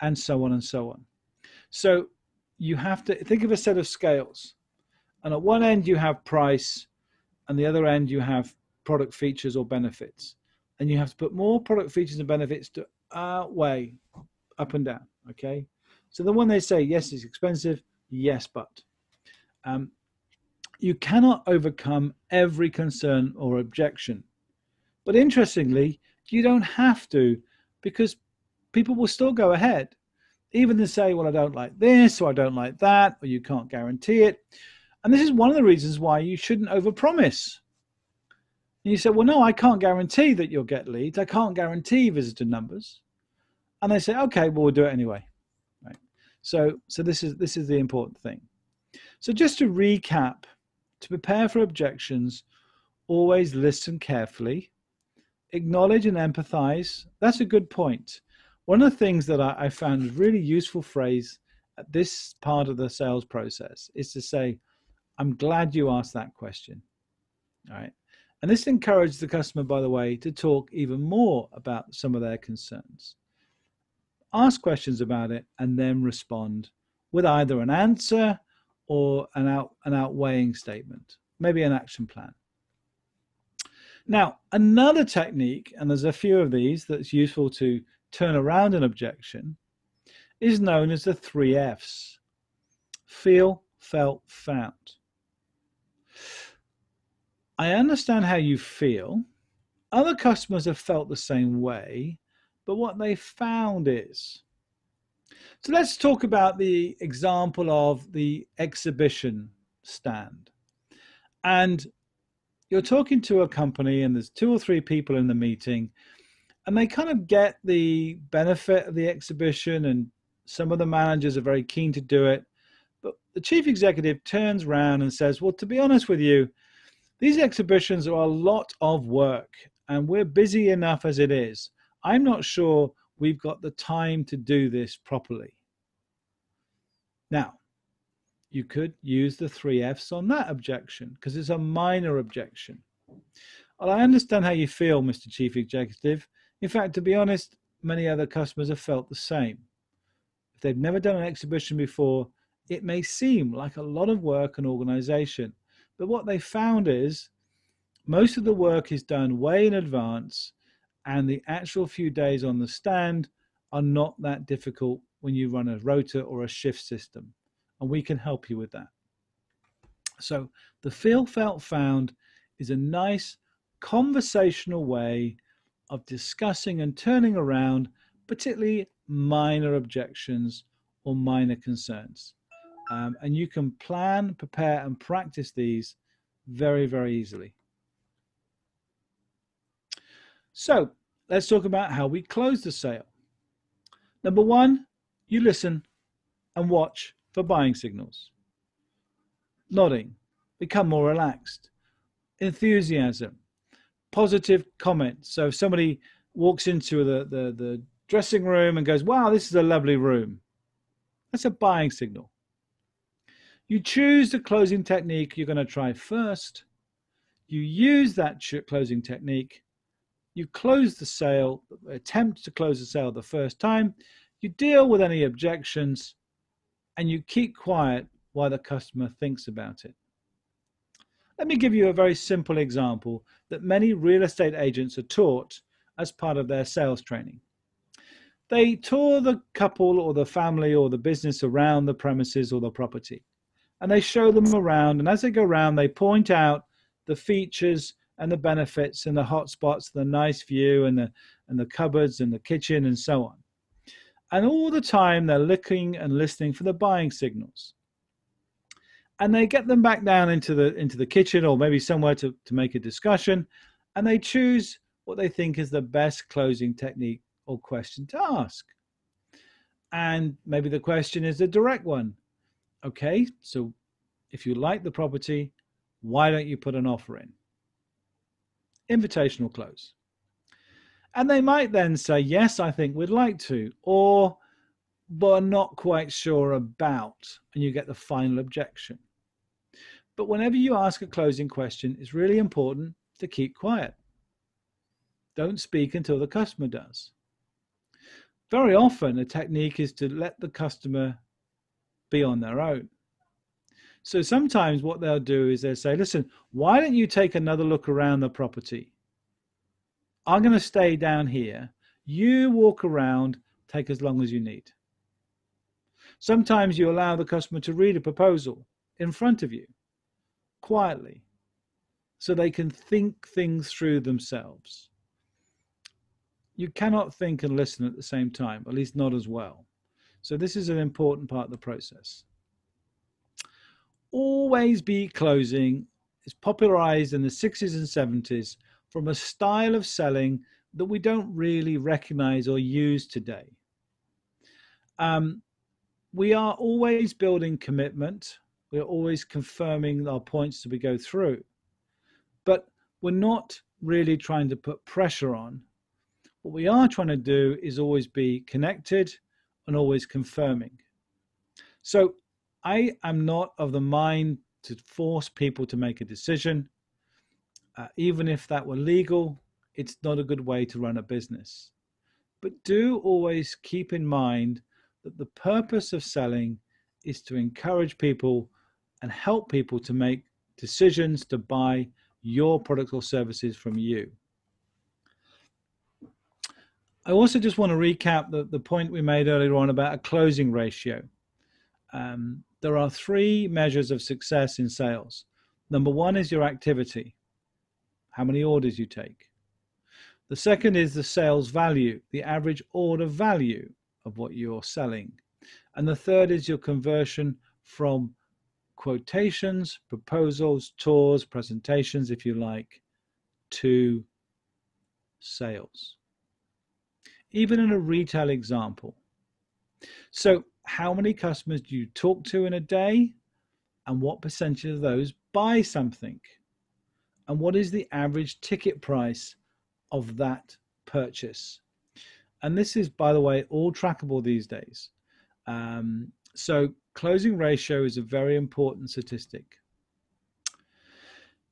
and so on and so on. So you have to think of a set of scales, and at one end you have price, and the other end you have product features or benefits, and you have to put more product features and benefits to outweigh up and down. Okay, so the one they say yes, it's expensive. Yes, but um, you cannot overcome every concern or objection. But interestingly, you don't have to because people will still go ahead, even to say, well, I don't like this or I don't like that, or you can't guarantee it. And this is one of the reasons why you shouldn't overpromise. And you say, well, no, I can't guarantee that you'll get leads. I can't guarantee visitor numbers. And they say, okay, well, we'll do it anyway. Right. So, so this is this is the important thing. So just to recap, to prepare for objections, always listen carefully, acknowledge and empathize. That's a good point. One of the things that I, I found a really useful phrase at this part of the sales process is to say, I'm glad you asked that question. All right. And this encourages the customer, by the way, to talk even more about some of their concerns. Ask questions about it and then respond with either an answer or an, out, an outweighing statement, maybe an action plan. Now, another technique, and there's a few of these that's useful to turn around an objection, is known as the three F's feel, felt, found. I understand how you feel. Other customers have felt the same way, but what they found is. So let's talk about the example of the exhibition stand. And you're talking to a company and there's two or three people in the meeting and they kind of get the benefit of the exhibition and some of the managers are very keen to do it but the chief executive turns around and says well to be honest with you these exhibitions are a lot of work and we're busy enough as it is i'm not sure we've got the time to do this properly now you could use the three F's on that objection because it's a minor objection. Well, I understand how you feel, Mr. Chief Executive. In fact, to be honest, many other customers have felt the same. If they've never done an exhibition before, it may seem like a lot of work and organization. But what they found is most of the work is done way in advance, and the actual few days on the stand are not that difficult when you run a rota or a shift system and we can help you with that. So the feel felt found is a nice conversational way of discussing and turning around particularly minor objections or minor concerns. Um, and you can plan, prepare, and practice these very, very easily. So let's talk about how we close the sale. Number one, you listen and watch for buying signals. Nodding, become more relaxed. Enthusiasm, positive comments. So if somebody walks into the, the, the dressing room and goes, wow, this is a lovely room, that's a buying signal. You choose the closing technique you're going to try first. You use that closing technique. You close the sale, attempt to close the sale the first time. You deal with any objections and you keep quiet while the customer thinks about it. Let me give you a very simple example that many real estate agents are taught as part of their sales training. They tour the couple or the family or the business around the premises or the property and they show them around. And as they go around, they point out the features and the benefits and the hot spots, the nice view and the and the cupboards and the kitchen and so on. And all the time they're looking and listening for the buying signals. And they get them back down into the into the kitchen or maybe somewhere to, to make a discussion, and they choose what they think is the best closing technique or question to ask. And maybe the question is a direct one. Okay, so if you like the property, why don't you put an offer in? Invitational close. And they might then say, yes, I think we'd like to, or but not quite sure about, and you get the final objection. But whenever you ask a closing question, it's really important to keep quiet. Don't speak until the customer does. Very often, a technique is to let the customer be on their own. So sometimes what they'll do is they'll say, listen, why don't you take another look around the property? I'm going to stay down here. You walk around, take as long as you need. Sometimes you allow the customer to read a proposal in front of you quietly so they can think things through themselves. You cannot think and listen at the same time, at least not as well. So, this is an important part of the process always be closing is popularized in the 60s and 70s from a style of selling that we don't really recognize or use today. Um, we are always building commitment. We're always confirming our points that we go through. But we're not really trying to put pressure on. What we are trying to do is always be connected and always confirming. So I am not of the mind to force people to make a decision. Uh, even if that were legal, it's not a good way to run a business. But do always keep in mind that the purpose of selling is to encourage people and help people to make decisions to buy your products or services from you. I also just want to recap the, the point we made earlier on about a closing ratio. Um, there are three measures of success in sales. Number one is your activity, how many orders you take. The second is the sales value, the average order value of what you're selling. And the third is your conversion from quotations, proposals, tours, presentations, if you like, to sales. Even in a retail example. So how many customers do you talk to in a day? And what percentage of those buy something? And what is the average ticket price of that purchase? And this is by the way all trackable these days. Um, so closing ratio is a very important statistic.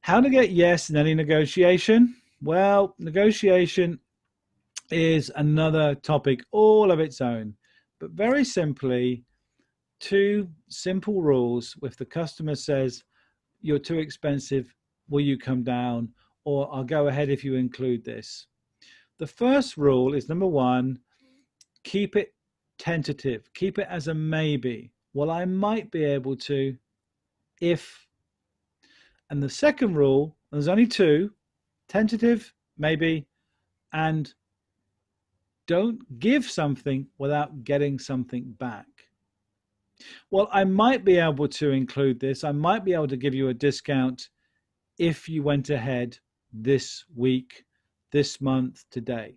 How to get yes in any negotiation? Well negotiation is another topic all of its own but very simply, two simple rules. If the customer says, you're too expensive, will you come down? Or I'll go ahead if you include this. The first rule is number one, keep it tentative, keep it as a maybe. Well, I might be able to if. And the second rule, there's only two tentative, maybe, and don't give something without getting something back. Well, I might be able to include this. I might be able to give you a discount if you went ahead this week, this month, today.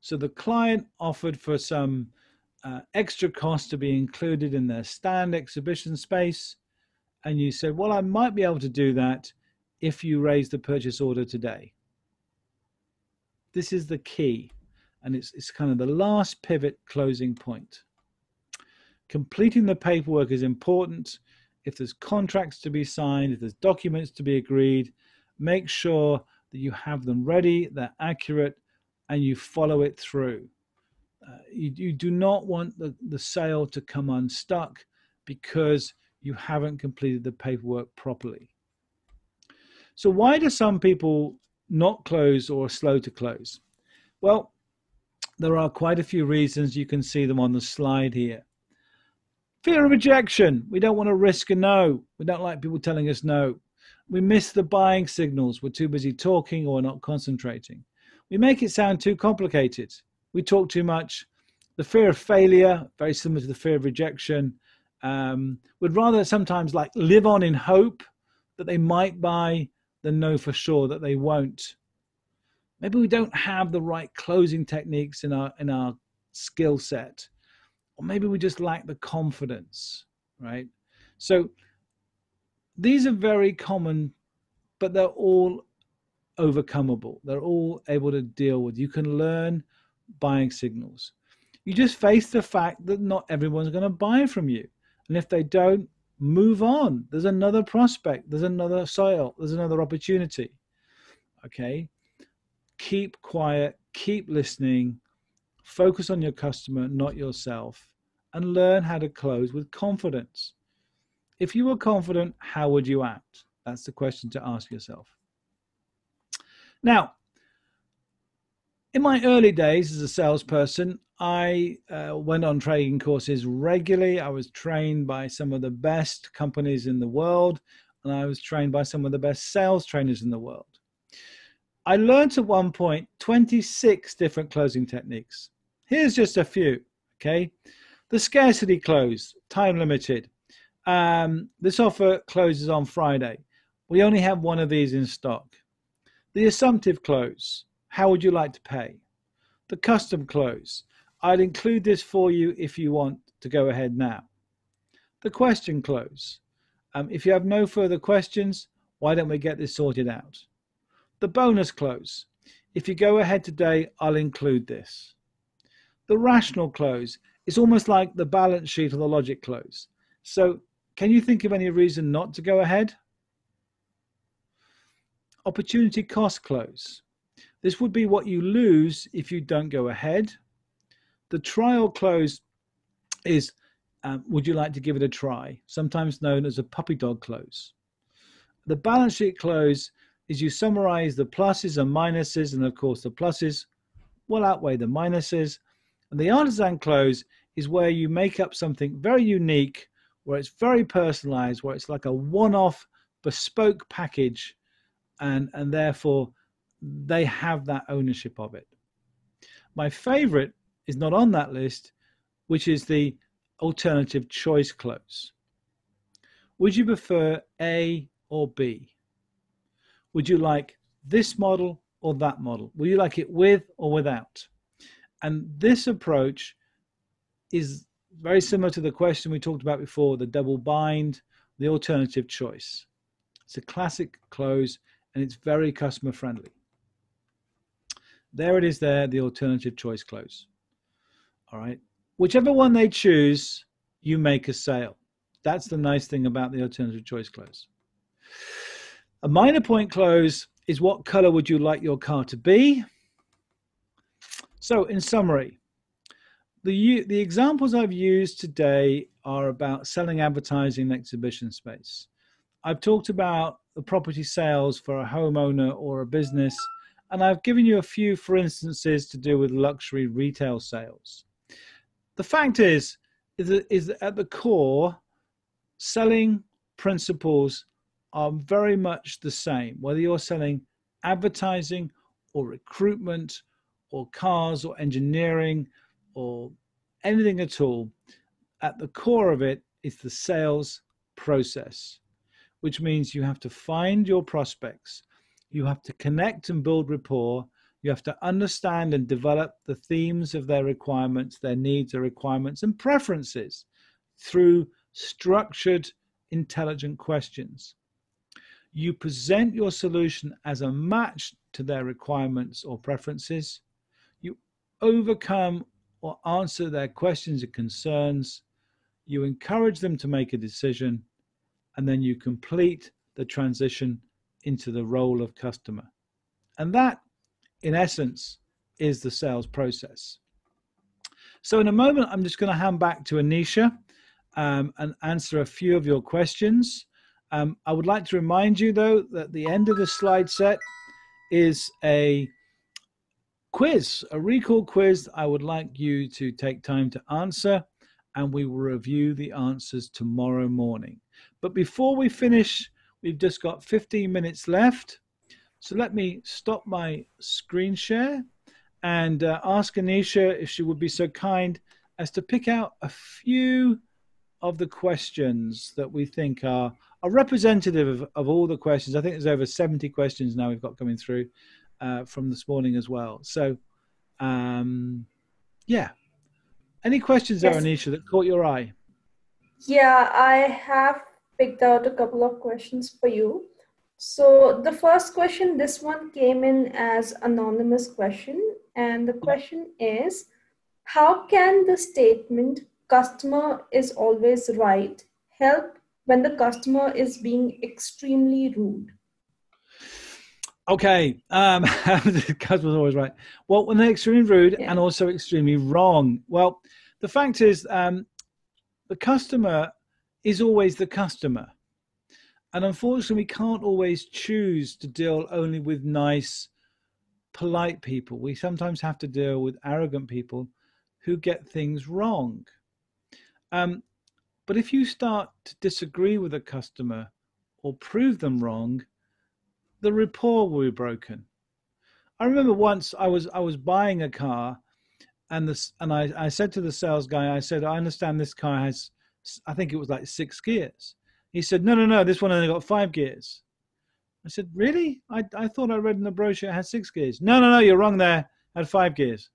So the client offered for some uh, extra cost to be included in their stand exhibition space. And you said, well, I might be able to do that if you raise the purchase order today. This is the key and it's, it's kind of the last pivot closing point. Completing the paperwork is important. If there's contracts to be signed, if there's documents to be agreed, make sure that you have them ready, they're accurate, and you follow it through. Uh, you, you do not want the, the sale to come unstuck because you haven't completed the paperwork properly. So, why do some people not close or slow to close? Well, there are quite a few reasons. You can see them on the slide here. Fear of rejection. We don't want to risk a no. We don't like people telling us no. We miss the buying signals. We're too busy talking or not concentrating. We make it sound too complicated. We talk too much. The fear of failure, very similar to the fear of rejection. Um, would rather sometimes like live on in hope that they might buy than know for sure that they won't. Maybe we don't have the right closing techniques in our in our skill set, or maybe we just lack the confidence, right? So these are very common, but they're all overcomable. They're all able to deal with. You can learn buying signals. You just face the fact that not everyone's going to buy from you. And if they don't, move on. There's another prospect, there's another sale, there's another opportunity. Okay? Keep quiet, keep listening, focus on your customer, not yourself, and learn how to close with confidence. If you were confident, how would you act? That's the question to ask yourself. Now, in my early days as a salesperson, I uh, went on training courses regularly. I was trained by some of the best companies in the world, and I was trained by some of the best sales trainers in the world. I learned at one point 26 different closing techniques. Here's just a few, okay? The scarcity close, time limited. Um, this offer closes on Friday. We only have one of these in stock. The assumptive close, how would you like to pay? The custom close, I'll include this for you if you want to go ahead now. The question close. Um, if you have no further questions, why don't we get this sorted out? The bonus close. If you go ahead today, I'll include this. The rational close is almost like the balance sheet or the logic close. So, can you think of any reason not to go ahead? Opportunity cost close. This would be what you lose if you don't go ahead the trial close is um, would you like to give it a try? Sometimes known as a puppy dog close. The balance sheet close is you summarize the pluses and minuses, and of course, the pluses will outweigh the minuses. And the artisan close is where you make up something very unique, where it's very personalized, where it's like a one off bespoke package, and, and therefore they have that ownership of it. My favorite is not on that list, which is the alternative choice close. Would you prefer A or B? Would you like this model or that model? Would you like it with or without? And this approach is very similar to the question we talked about before the double bind, the alternative choice. It's a classic close and it's very customer friendly. There it is, there, the alternative choice close. All right. Whichever one they choose, you make a sale. That's the nice thing about the alternative choice close. A minor point close is what color would you like your car to be? So, in summary, the, the examples I've used today are about selling advertising in exhibition space. I've talked about the property sales for a homeowner or a business, and I've given you a few for instances to do with luxury retail sales the fact is, is that, is that at the core, selling principles are very much the same, whether you're selling advertising or recruitment or cars or engineering or anything at all. At the core of it is the sales process, which means you have to find your prospects, you have to connect and build rapport, you have to understand and develop the themes of their requirements, their needs, their requirements, and preferences through structured, intelligent questions. You present your solution as a match to their requirements or preferences. You overcome or answer their questions and concerns. You encourage them to make a decision. And then you complete the transition into the role of customer. And that in essence, is the sales process. So, in a moment, I'm just going to hand back to Anisha um, and answer a few of your questions. Um, I would like to remind you, though, that the end of the slide set is a quiz, a recall quiz. I would like you to take time to answer, and we will review the answers tomorrow morning. But before we finish, we've just got 15 minutes left. So let me stop my screen share and uh, ask Anisha if she would be so kind as to pick out a few of the questions that we think are, are representative of, of all the questions. I think there's over 70 questions now we've got coming through uh, from this morning as well. So, um, yeah. Any questions yes. there, Anisha, that caught your eye? Yeah, I have picked out a couple of questions for you. So the first question, this one came in as anonymous question. And the question is, how can the statement customer is always right help when the customer is being extremely rude? Okay, um, [laughs] the customer's always right. Well, when they're extremely rude yeah. and also extremely wrong. Well, the fact is, um, the customer is always the customer. And unfortunately, we can't always choose to deal only with nice, polite people. We sometimes have to deal with arrogant people who get things wrong. Um, but if you start to disagree with a customer or prove them wrong, the rapport will be broken. I remember once I was I was buying a car, and this and I, I said to the sales guy, I said, I understand this car has, I think it was like six gears. He said, No, no, no, this one only got five gears. I said, Really? I I thought I read in the brochure it had six gears. No, no, no, you're wrong there. It had five gears.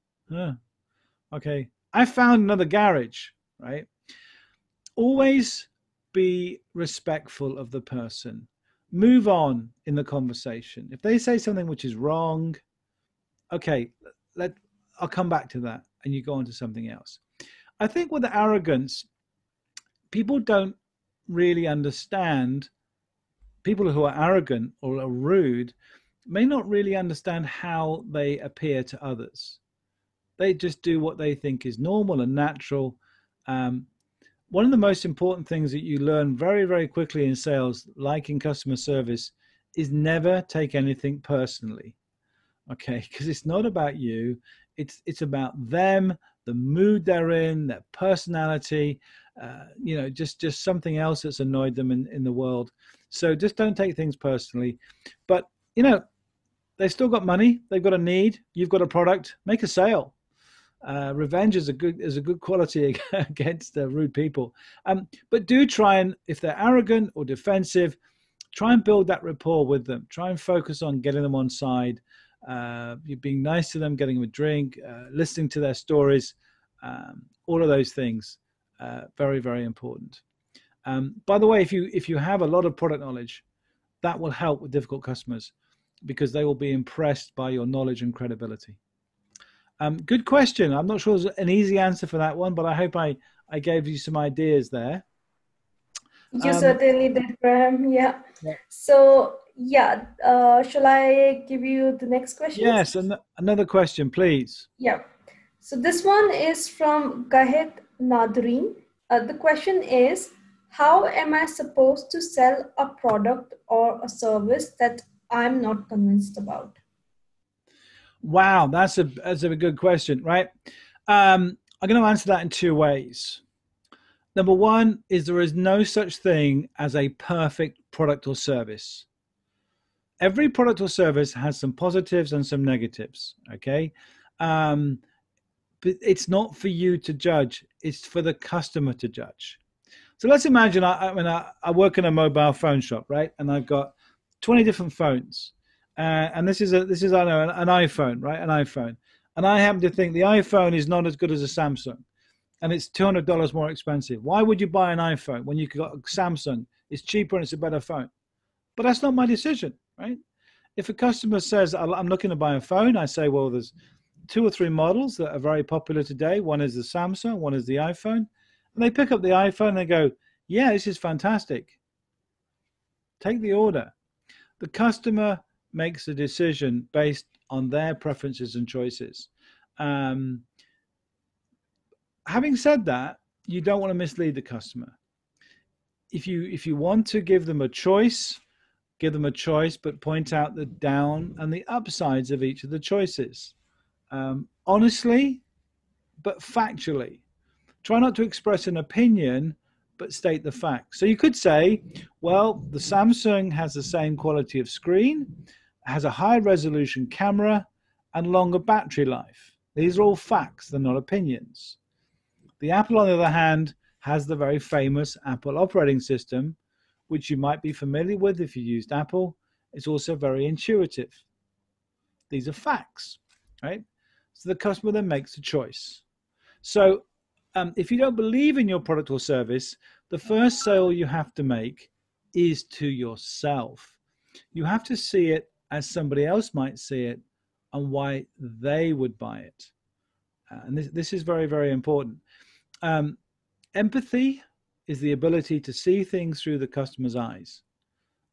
Okay. I found another garage, right? Always be respectful of the person move on in the conversation. If they say something which is wrong, okay, let I'll come back to that and you go on to something else. I think with the arrogance, people don't really understand people who are arrogant or are rude may not really understand how they appear to others. They just do what they think is normal and natural. Um, one of the most important things that you learn very, very quickly in sales, like in customer service, is never take anything personally. Okay, [laughs] because it's not about you. It's it's about them, the mood they're in, their personality, uh, you know, just just something else that's annoyed them in, in the world. So just don't take things personally. But you know, they've still got money, they've got a need, you've got a product, make a sale uh, revenge is a good is a good quality [laughs] against uh, rude people. Um, but do try and if they're arrogant or defensive, try and build that rapport with them. Try and focus on getting them on side. Uh, being nice to them, getting them a drink, uh, listening to their stories, um, all of those things, uh, very very important. Um, by the way, if you if you have a lot of product knowledge, that will help with difficult customers because they will be impressed by your knowledge and credibility. Um, good question. I'm not sure there's an easy answer for that one, but I hope I, I gave you some ideas there. You um, certainly did, Graham. Yeah. yeah. So, yeah, uh, shall I give you the next question? Yes, an- another question, please. Yeah. So, this one is from Gahit Nadreen. Uh, the question is How am I supposed to sell a product or a service that I'm not convinced about? Wow, that's a that's a good question, right? Um, I'm going to answer that in two ways. Number one is there is no such thing as a perfect product or service. Every product or service has some positives and some negatives. Okay, um, but it's not for you to judge; it's for the customer to judge. So let's imagine I, I mean I, I work in a mobile phone shop, right? And I've got 20 different phones uh, and this is a this is I know an, an, iPhone, right? An iPhone, and I happen to think the iPhone is not as good as a Samsung, and it's two hundred dollars more expensive. Why would you buy an iPhone when you got a Samsung? It's cheaper and it's a better phone. But that's not my decision, right? If a customer says I'm looking to buy a phone, I say, well, there's two or three models that are very popular today. One is the Samsung, one is the iPhone, and they pick up the iPhone and they go, yeah, this is fantastic. Take the order. The customer makes a decision based on their preferences and choices. Um, having said that, you don't want to mislead the customer. if you if you want to give them a choice, give them a choice, but point out the down and the upsides of each of the choices. Um, honestly, but factually. Try not to express an opinion, but state the facts. So you could say, well, the Samsung has the same quality of screen, has a high resolution camera, and longer battery life. These are all facts, they're not opinions. The Apple, on the other hand, has the very famous Apple operating system, which you might be familiar with if you used Apple. It's also very intuitive. These are facts, right? So the customer then makes a choice. So um, if you don't believe in your product or service, the first sale you have to make is to yourself. You have to see it as somebody else might see it and why they would buy it. Uh, and this, this is very, very important. Um, empathy is the ability to see things through the customer's eyes.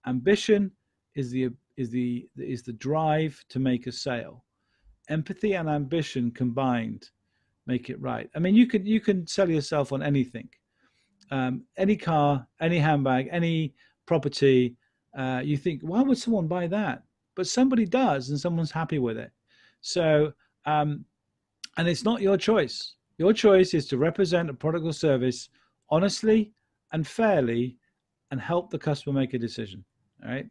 Ambition is the is the is the drive to make a sale. Empathy and ambition combined make it right. I mean, you can you can sell yourself on anything, um, any car, any handbag, any property. Uh, you think, why would someone buy that? But somebody does, and someone's happy with it. So, um, and it's not your choice. Your choice is to represent a product or service honestly and fairly, and help the customer make a decision. All right.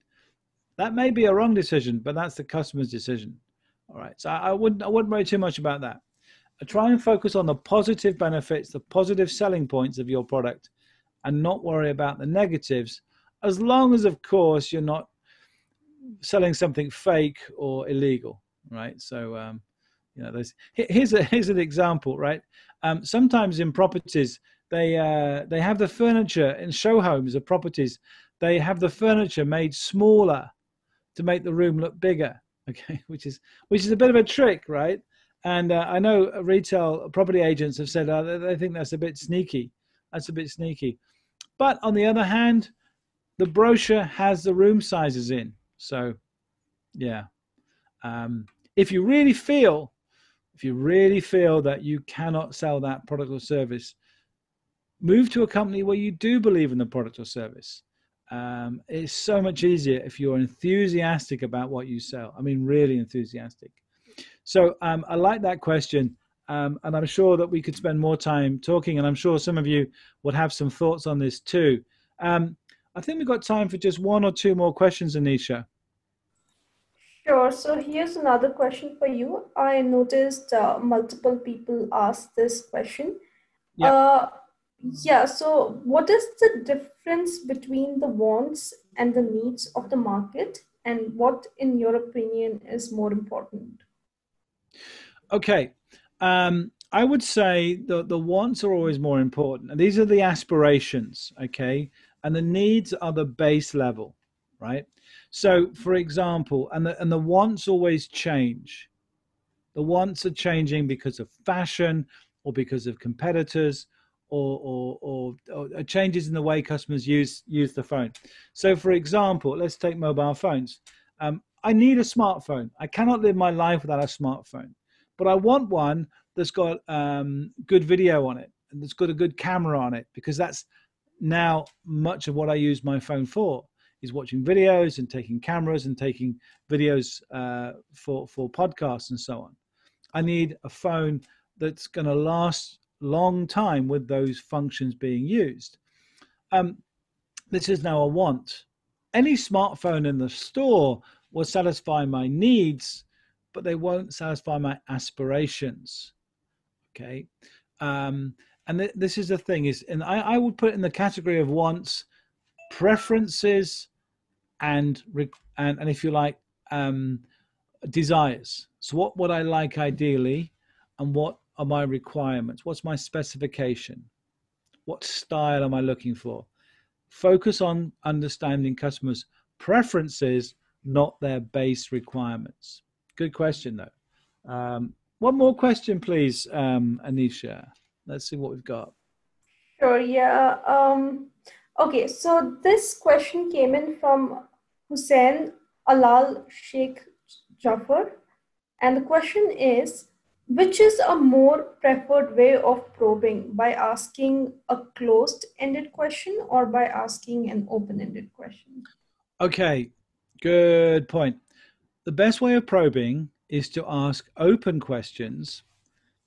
That may be a wrong decision, but that's the customer's decision. All right. So I, I wouldn't I wouldn't worry too much about that try and focus on the positive benefits, the positive selling points of your product, and not worry about the negatives, as long as, of course, you're not selling something fake or illegal, right? So, um, you know, there's here's a here's an example, right? Um, sometimes in properties, they uh, they have the furniture in show homes of properties. They have the furniture made smaller to make the room look bigger. [laughs] Okay, which is which is a bit of a trick, right? And uh, I know retail property agents have said uh, they think that's a bit sneaky. That's a bit sneaky. But on the other hand, the brochure has the room sizes in. So, yeah. Um, if you really feel, if you really feel that you cannot sell that product or service, move to a company where you do believe in the product or service. Um, it's so much easier if you're enthusiastic about what you sell. I mean, really enthusiastic. So um, I like that question. Um, and I'm sure that we could spend more time talking, and I'm sure some of you would have some thoughts on this too. Um, I think we've got time for just one or two more questions, Anisha. Sure. So here's another question for you. I noticed uh, multiple people asked this question. Yeah. Uh, yeah. So, what is the difference between the wants and the needs of the market, and what, in your opinion, is more important? Okay. Um, I would say the, the wants are always more important. And these are the aspirations, okay? And the needs are the base level, right? So, for example, and the, and the wants always change. The wants are changing because of fashion or because of competitors or, or, or, or, changes in the way customers use, use the phone. So, for example, let's take mobile phones. Um, I need a smartphone. I cannot live my life without a smartphone but I want one that's got um, good video on it and that's got a good camera on it because that's now much of what I use my phone for is watching videos and taking cameras and taking videos uh, for for podcasts and so on. I need a phone that's going to last long time with those functions being used. Um, this is now a want. Any smartphone in the store will satisfy my needs but they won't satisfy my aspirations. Okay. Um, and th- this is the thing is, and I, I would put in the category of wants, preferences, and and and if you like, um, desires. So what would I like ideally, and what are my requirements? What's my specification? What style am I looking for? Focus on understanding customers' preferences, not their base requirements. Good question, though. Um, one more question, please, um, Anisha. Let's see what we've got. Sure, yeah. Um, okay, so this question came in from Hussein Alal Sheikh Jafar. And the question is which is a more preferred way of probing by asking a closed ended question or by asking an open ended question? Okay, good point. The best way of probing is to ask open questions.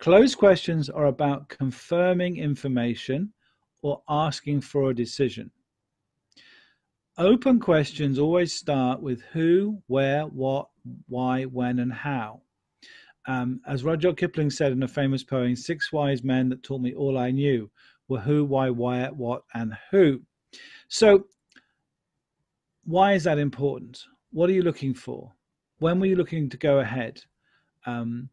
Closed questions are about confirming information or asking for a decision. Open questions always start with who, where, what, why, when, and how. Um, as Rudyard Kipling said in a famous poem, six wise men that taught me all I knew were who, why, where, what, and who. So, why is that important? What are you looking for? When were you looking to go ahead? Um,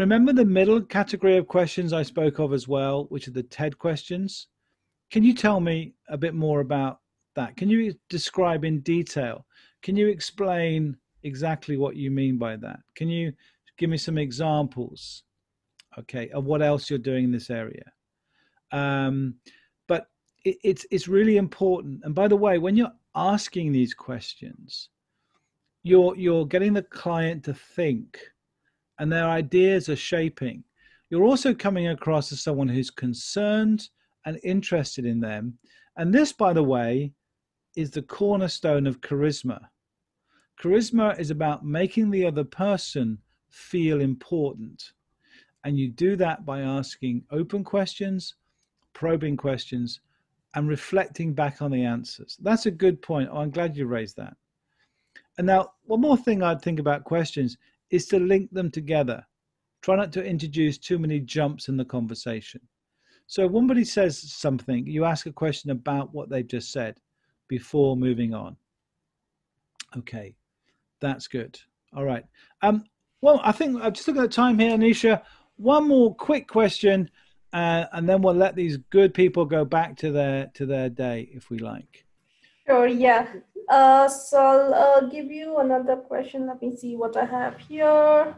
remember the middle category of questions I spoke of as well, which are the TED questions. Can you tell me a bit more about that? Can you describe in detail? Can you explain exactly what you mean by that? Can you give me some examples, okay, of what else you're doing in this area. Um, but it, it's it's really important. And by the way, when you're asking these questions, you're you're getting the client to think, and their ideas are shaping. You're also coming across as someone who's concerned and interested in them. And this, by the way, is the cornerstone of charisma. Charisma is about making the other person feel important. And you do that by asking open questions, probing questions, and reflecting back on the answers. That's a good point. Oh, I'm glad you raised that. And now, one more thing I'd think about questions is to link them together. Try not to introduce too many jumps in the conversation. So, if somebody says something, you ask a question about what they've just said before moving on. Okay, that's good. All right. Um, well, I think I'm just looking at the time here, Anisha. One more quick question, uh, and then we'll let these good people go back to their to their day, if we like. Sure. Yeah. Uh, so I'll uh, give you another question. Let me see what I have here.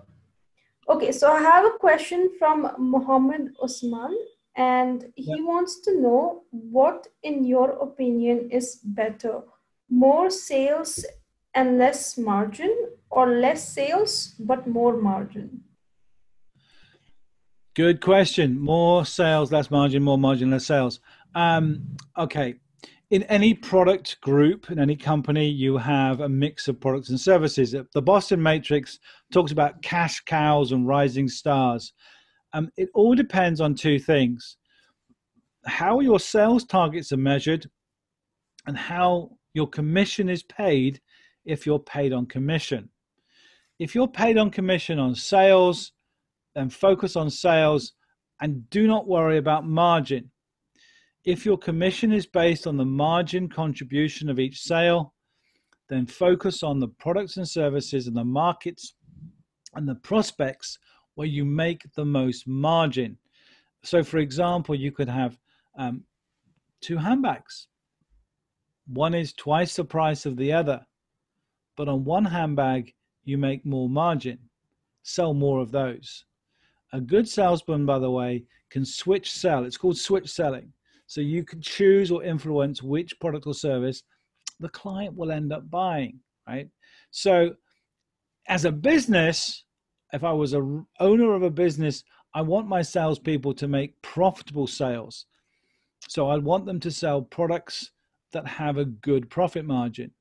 Okay, so I have a question from Mohammed Usman, and he yeah. wants to know what, in your opinion, is better: more sales and less margin or less sales but more margin? Good question. More sales, less margin, more margin, less sales. Um, okay. In any product group, in any company, you have a mix of products and services. The Boston Matrix talks about cash cows and rising stars. Um, it all depends on two things how your sales targets are measured and how your commission is paid if you're paid on commission. If you're paid on commission on sales, then focus on sales and do not worry about margin. If your commission is based on the margin contribution of each sale, then focus on the products and services and the markets and the prospects where you make the most margin. So, for example, you could have um, two handbags. One is twice the price of the other but on one handbag, you make more margin. Sell more of those. A good salesman, by the way, can switch sell. It's called switch selling. So you can choose or influence which product or service the client will end up buying, right? So as a business, if I was a owner of a business, I want my salespeople to make profitable sales. So I want them to sell products that have a good profit margin.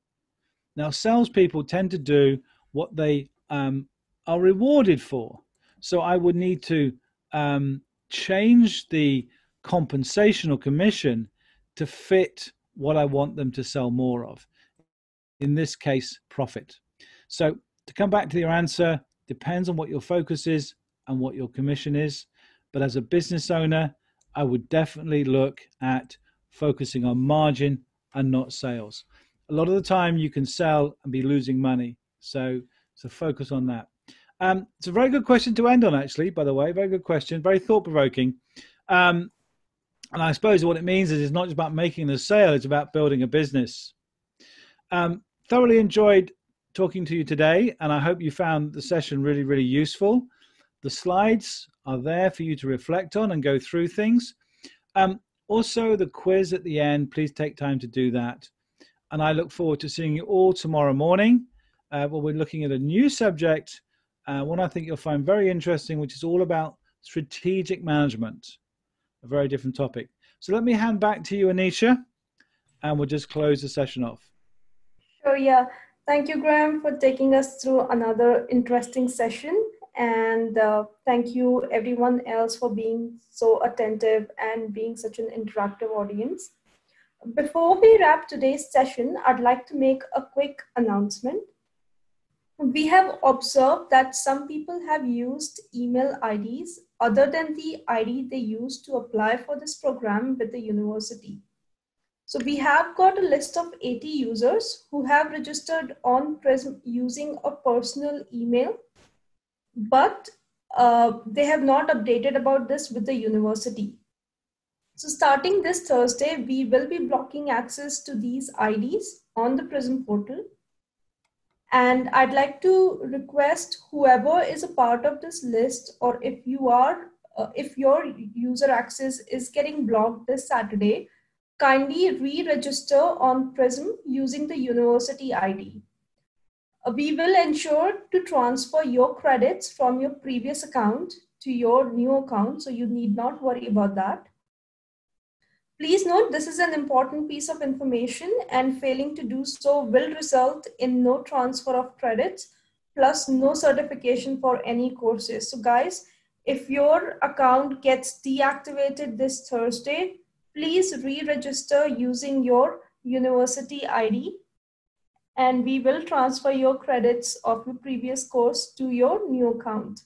Now, salespeople tend to do what they um, are rewarded for. So I would need to um, change the compensation or commission to fit what I want them to sell more of. In this case, profit. So to come back to your answer, depends on what your focus is and what your commission is. But as a business owner, I would definitely look at focusing on margin and not sales a lot of the time you can sell and be losing money. So, so focus on that. Um, it's a very good question to end on, actually, by the way. Very good question, very thought provoking. Um, and I suppose what it means is it's not just about making the sale, it's about building a business. Um, thoroughly enjoyed talking to you today, and I hope you found the session really, really useful. The slides are there for you to reflect on and go through things. Um, also, the quiz at the end, please take time to do that and I look forward to seeing you all tomorrow morning. Uh, where we're looking at a new subject uh, one I think you'll find very interesting, which is all about strategic management, a very different topic. So let me hand back to you, Anisha, and we'll just close the session off. Sure, yeah. Thank you, Graham, for taking us through another interesting session. And uh, thank you, everyone else, for being so attentive and being such an interactive audience. Before we wrap today's session, I'd like to make a quick announcement. We have observed that some people have used email IDs other than the ID they used to apply for this program with the university. So we have got a list of 80 users who have registered on Prism using a personal email, but uh, they have not updated about this with the university. So starting this Thursday, we will be blocking access to these IDs on the Prism portal. And I'd like to request whoever is a part of this list, or if you are, uh, if your user access is getting blocked this Saturday, kindly re-register on Prism using the university ID. Uh, we will ensure to transfer your credits from your previous account to your new account, so you need not worry about that. Please note this is an important piece of information and failing to do so will result in no transfer of credits plus no certification for any courses. So guys, if your account gets deactivated this Thursday, please re-register using your university ID and we will transfer your credits of your previous course to your new account.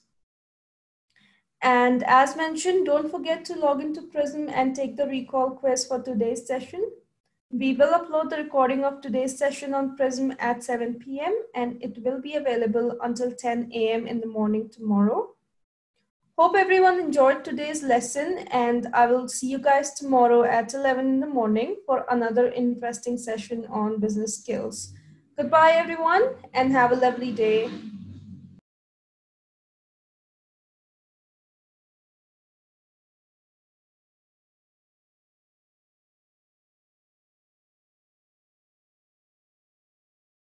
And as mentioned, don't forget to log into Prism and take the recall quiz for today's session. We will upload the recording of today's session on Prism at 7 p.m. and it will be available until 10 a.m. in the morning tomorrow. Hope everyone enjoyed today's lesson and I will see you guys tomorrow at 11 in the morning for another interesting session on business skills. Goodbye everyone and have a lovely day.